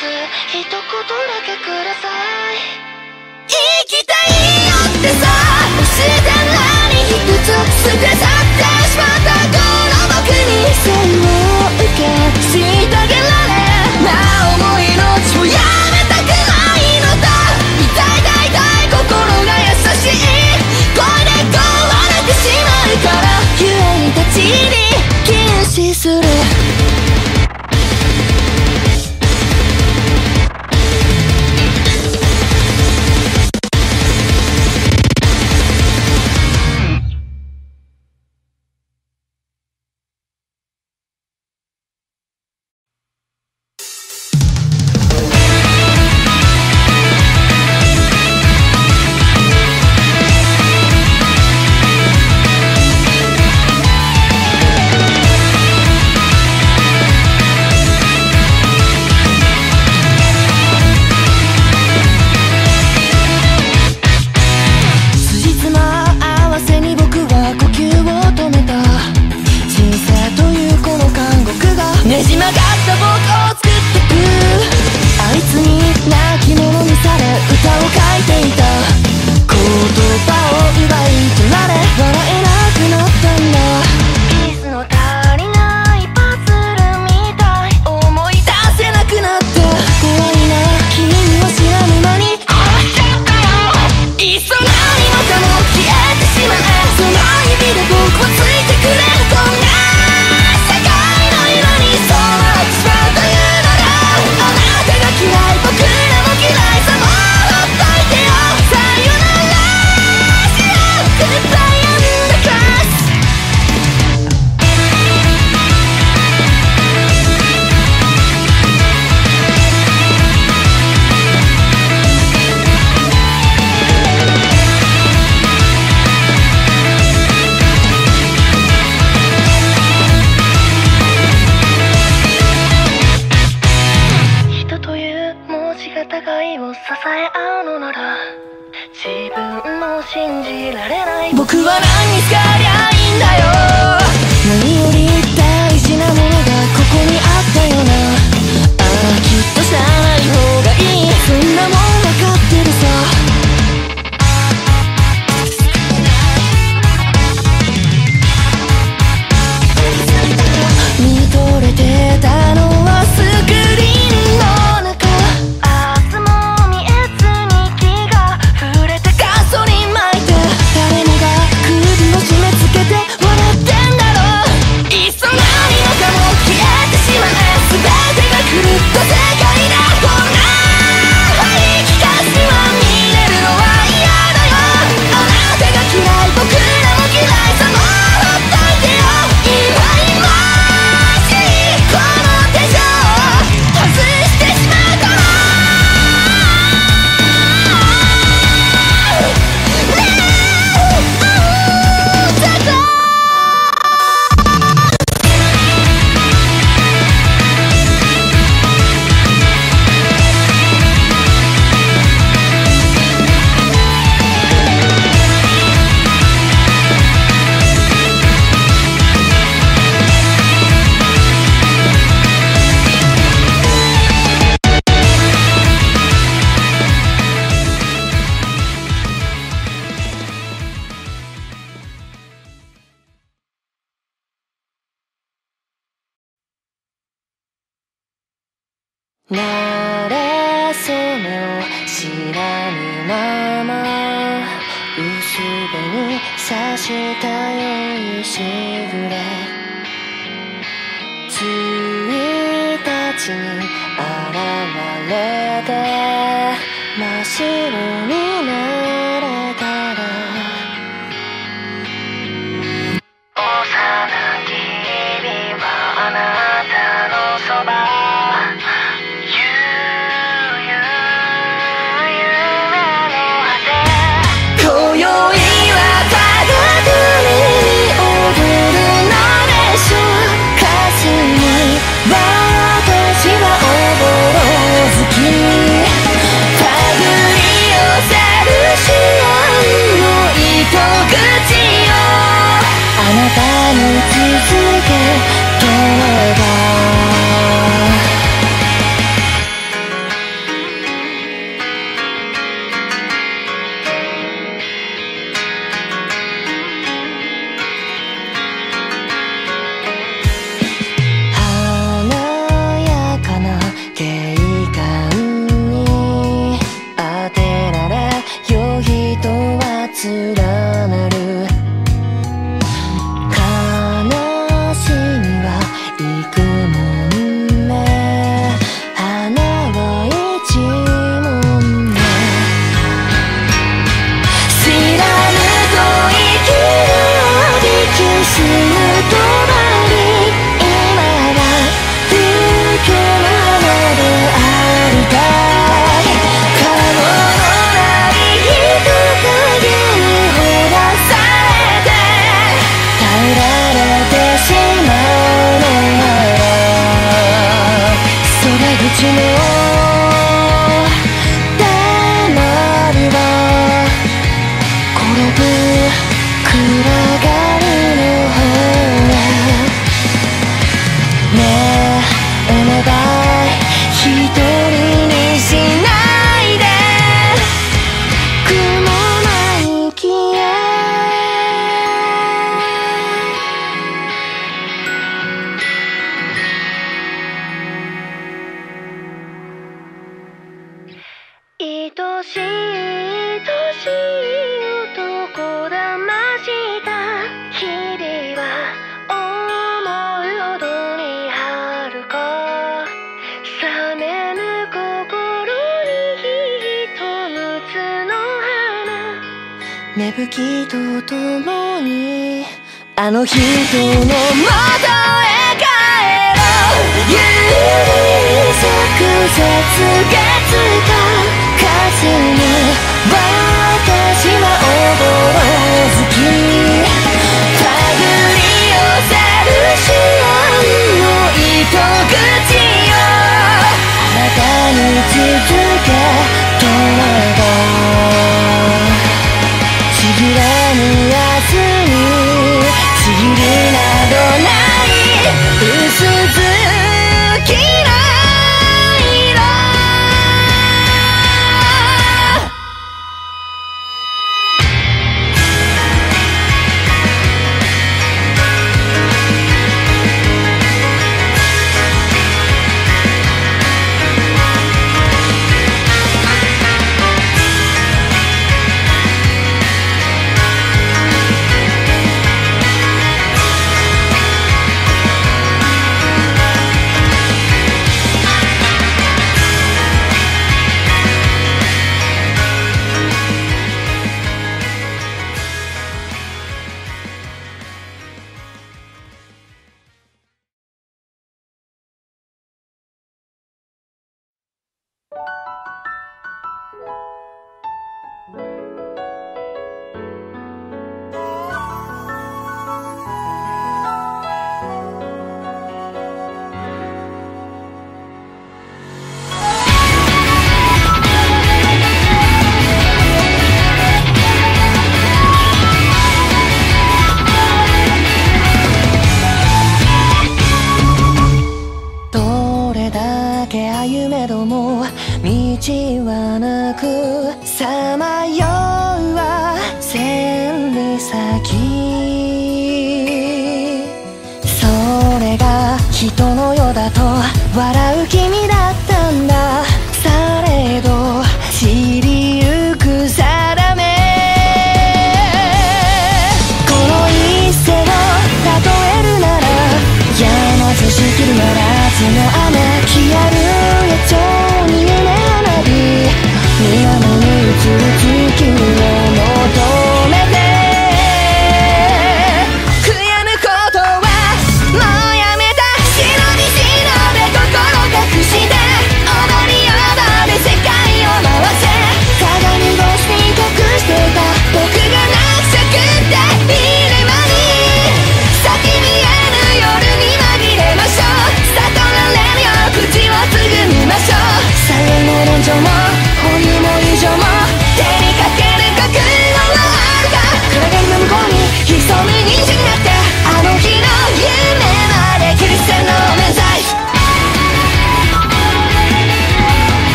で一言だけください。生きたいよってさ押して何一つ捨て去ってしまったこの僕に線を受けしてあげ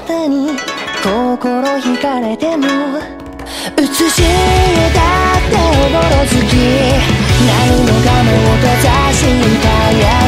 方に心惹かれても映しだっておぼろ好きなるのかも私と確かや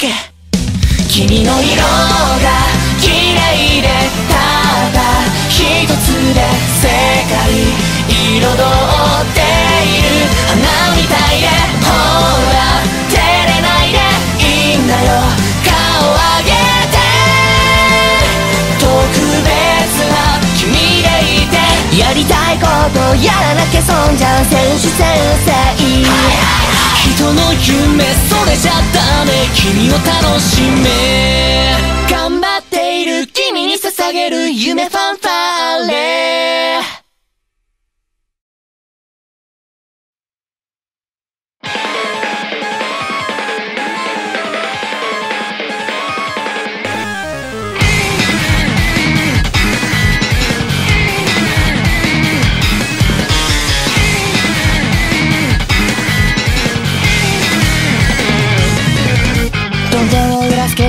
け。君の色が綺麗でただ一つで世界彩っている。花みたいでほら照れないでいいんだよ。顔上げて。特別な君でいてやりたいことやらなきゃ損じゃん。選手先生人の夢それじゃダメ。君を楽しめ。頑張っている。君に捧げる夢ファンファーレ。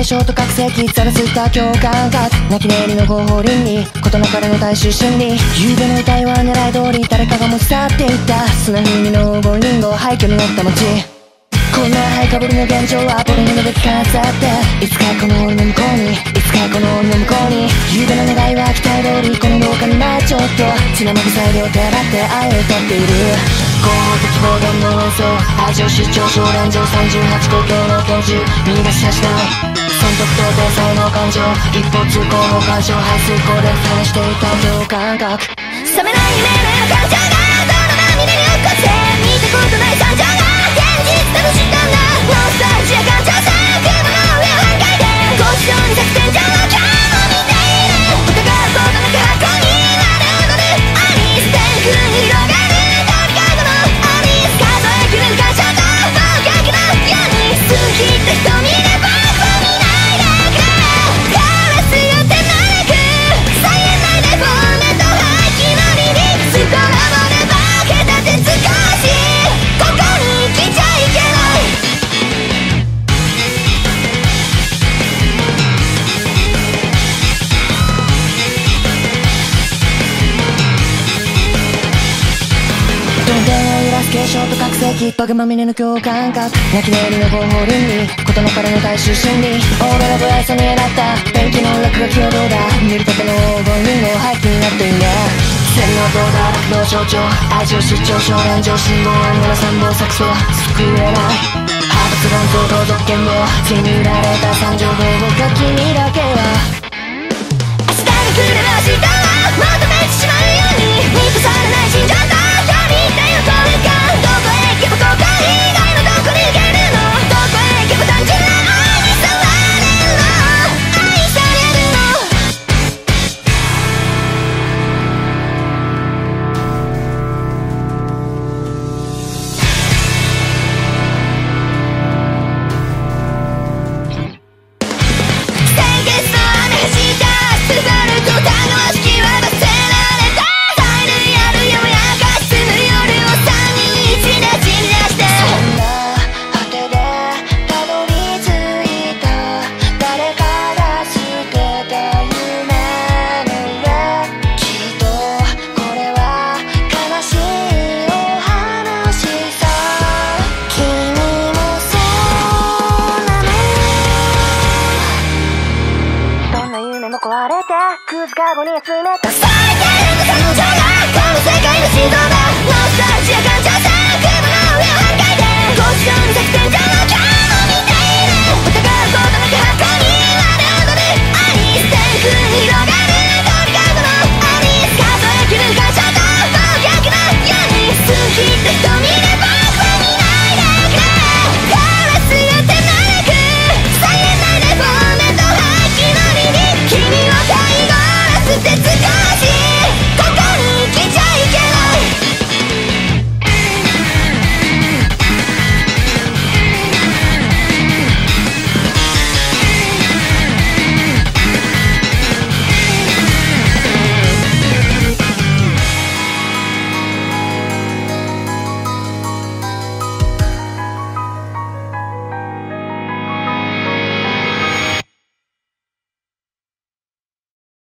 んを揺らす継承と覚醒器ざらついた共感覚泣き寝入りの方法倫理事なかれの大衆心理夕べの歌いは狙い通り誰かが持ち去っていった。砂踏みの黄金リンゴ廃墟になった街。こんなハイかぶりの現状は俺にのべき飾っていつかこの檻の向こうにいつかこの檻の向こうに。夕べの願いは期待通りこの廊下になちょっと血のまぐさい両手洗って愛を歌っている。合法的暴言の論争恥を主張少連上38公共の拳銃見出しはしない損得と体裁の感情一方通行の干渉排水口で話していた共感覚。冷めない夢の感情がどの涙に落っこちて見たことない惨状が現実だと知ったんだノスタルジア感情さ雲の上を半壊で。ごちそうに作戦上の今日も見ている疑うことなく箱になる踊るアリス天空に広がる鳥かごのアリス数えきれる感謝と合格のように好きって人見継承と覚醒器バグまみれの共感覚泣き寝入りの合法倫理事なかれの大衆心理俺らと愛想に選ったペンキの落書きはどうだ塗りたての黄金リンゴ廃棄になっていね世セリオどうだの象徴愛情出張少年上信号村三本作奏救えない派閥論争同族権も血にられた三条法が君だけは明日が来れば明日は求めてしまうように満たされない心情と旅だよこれがどこへ行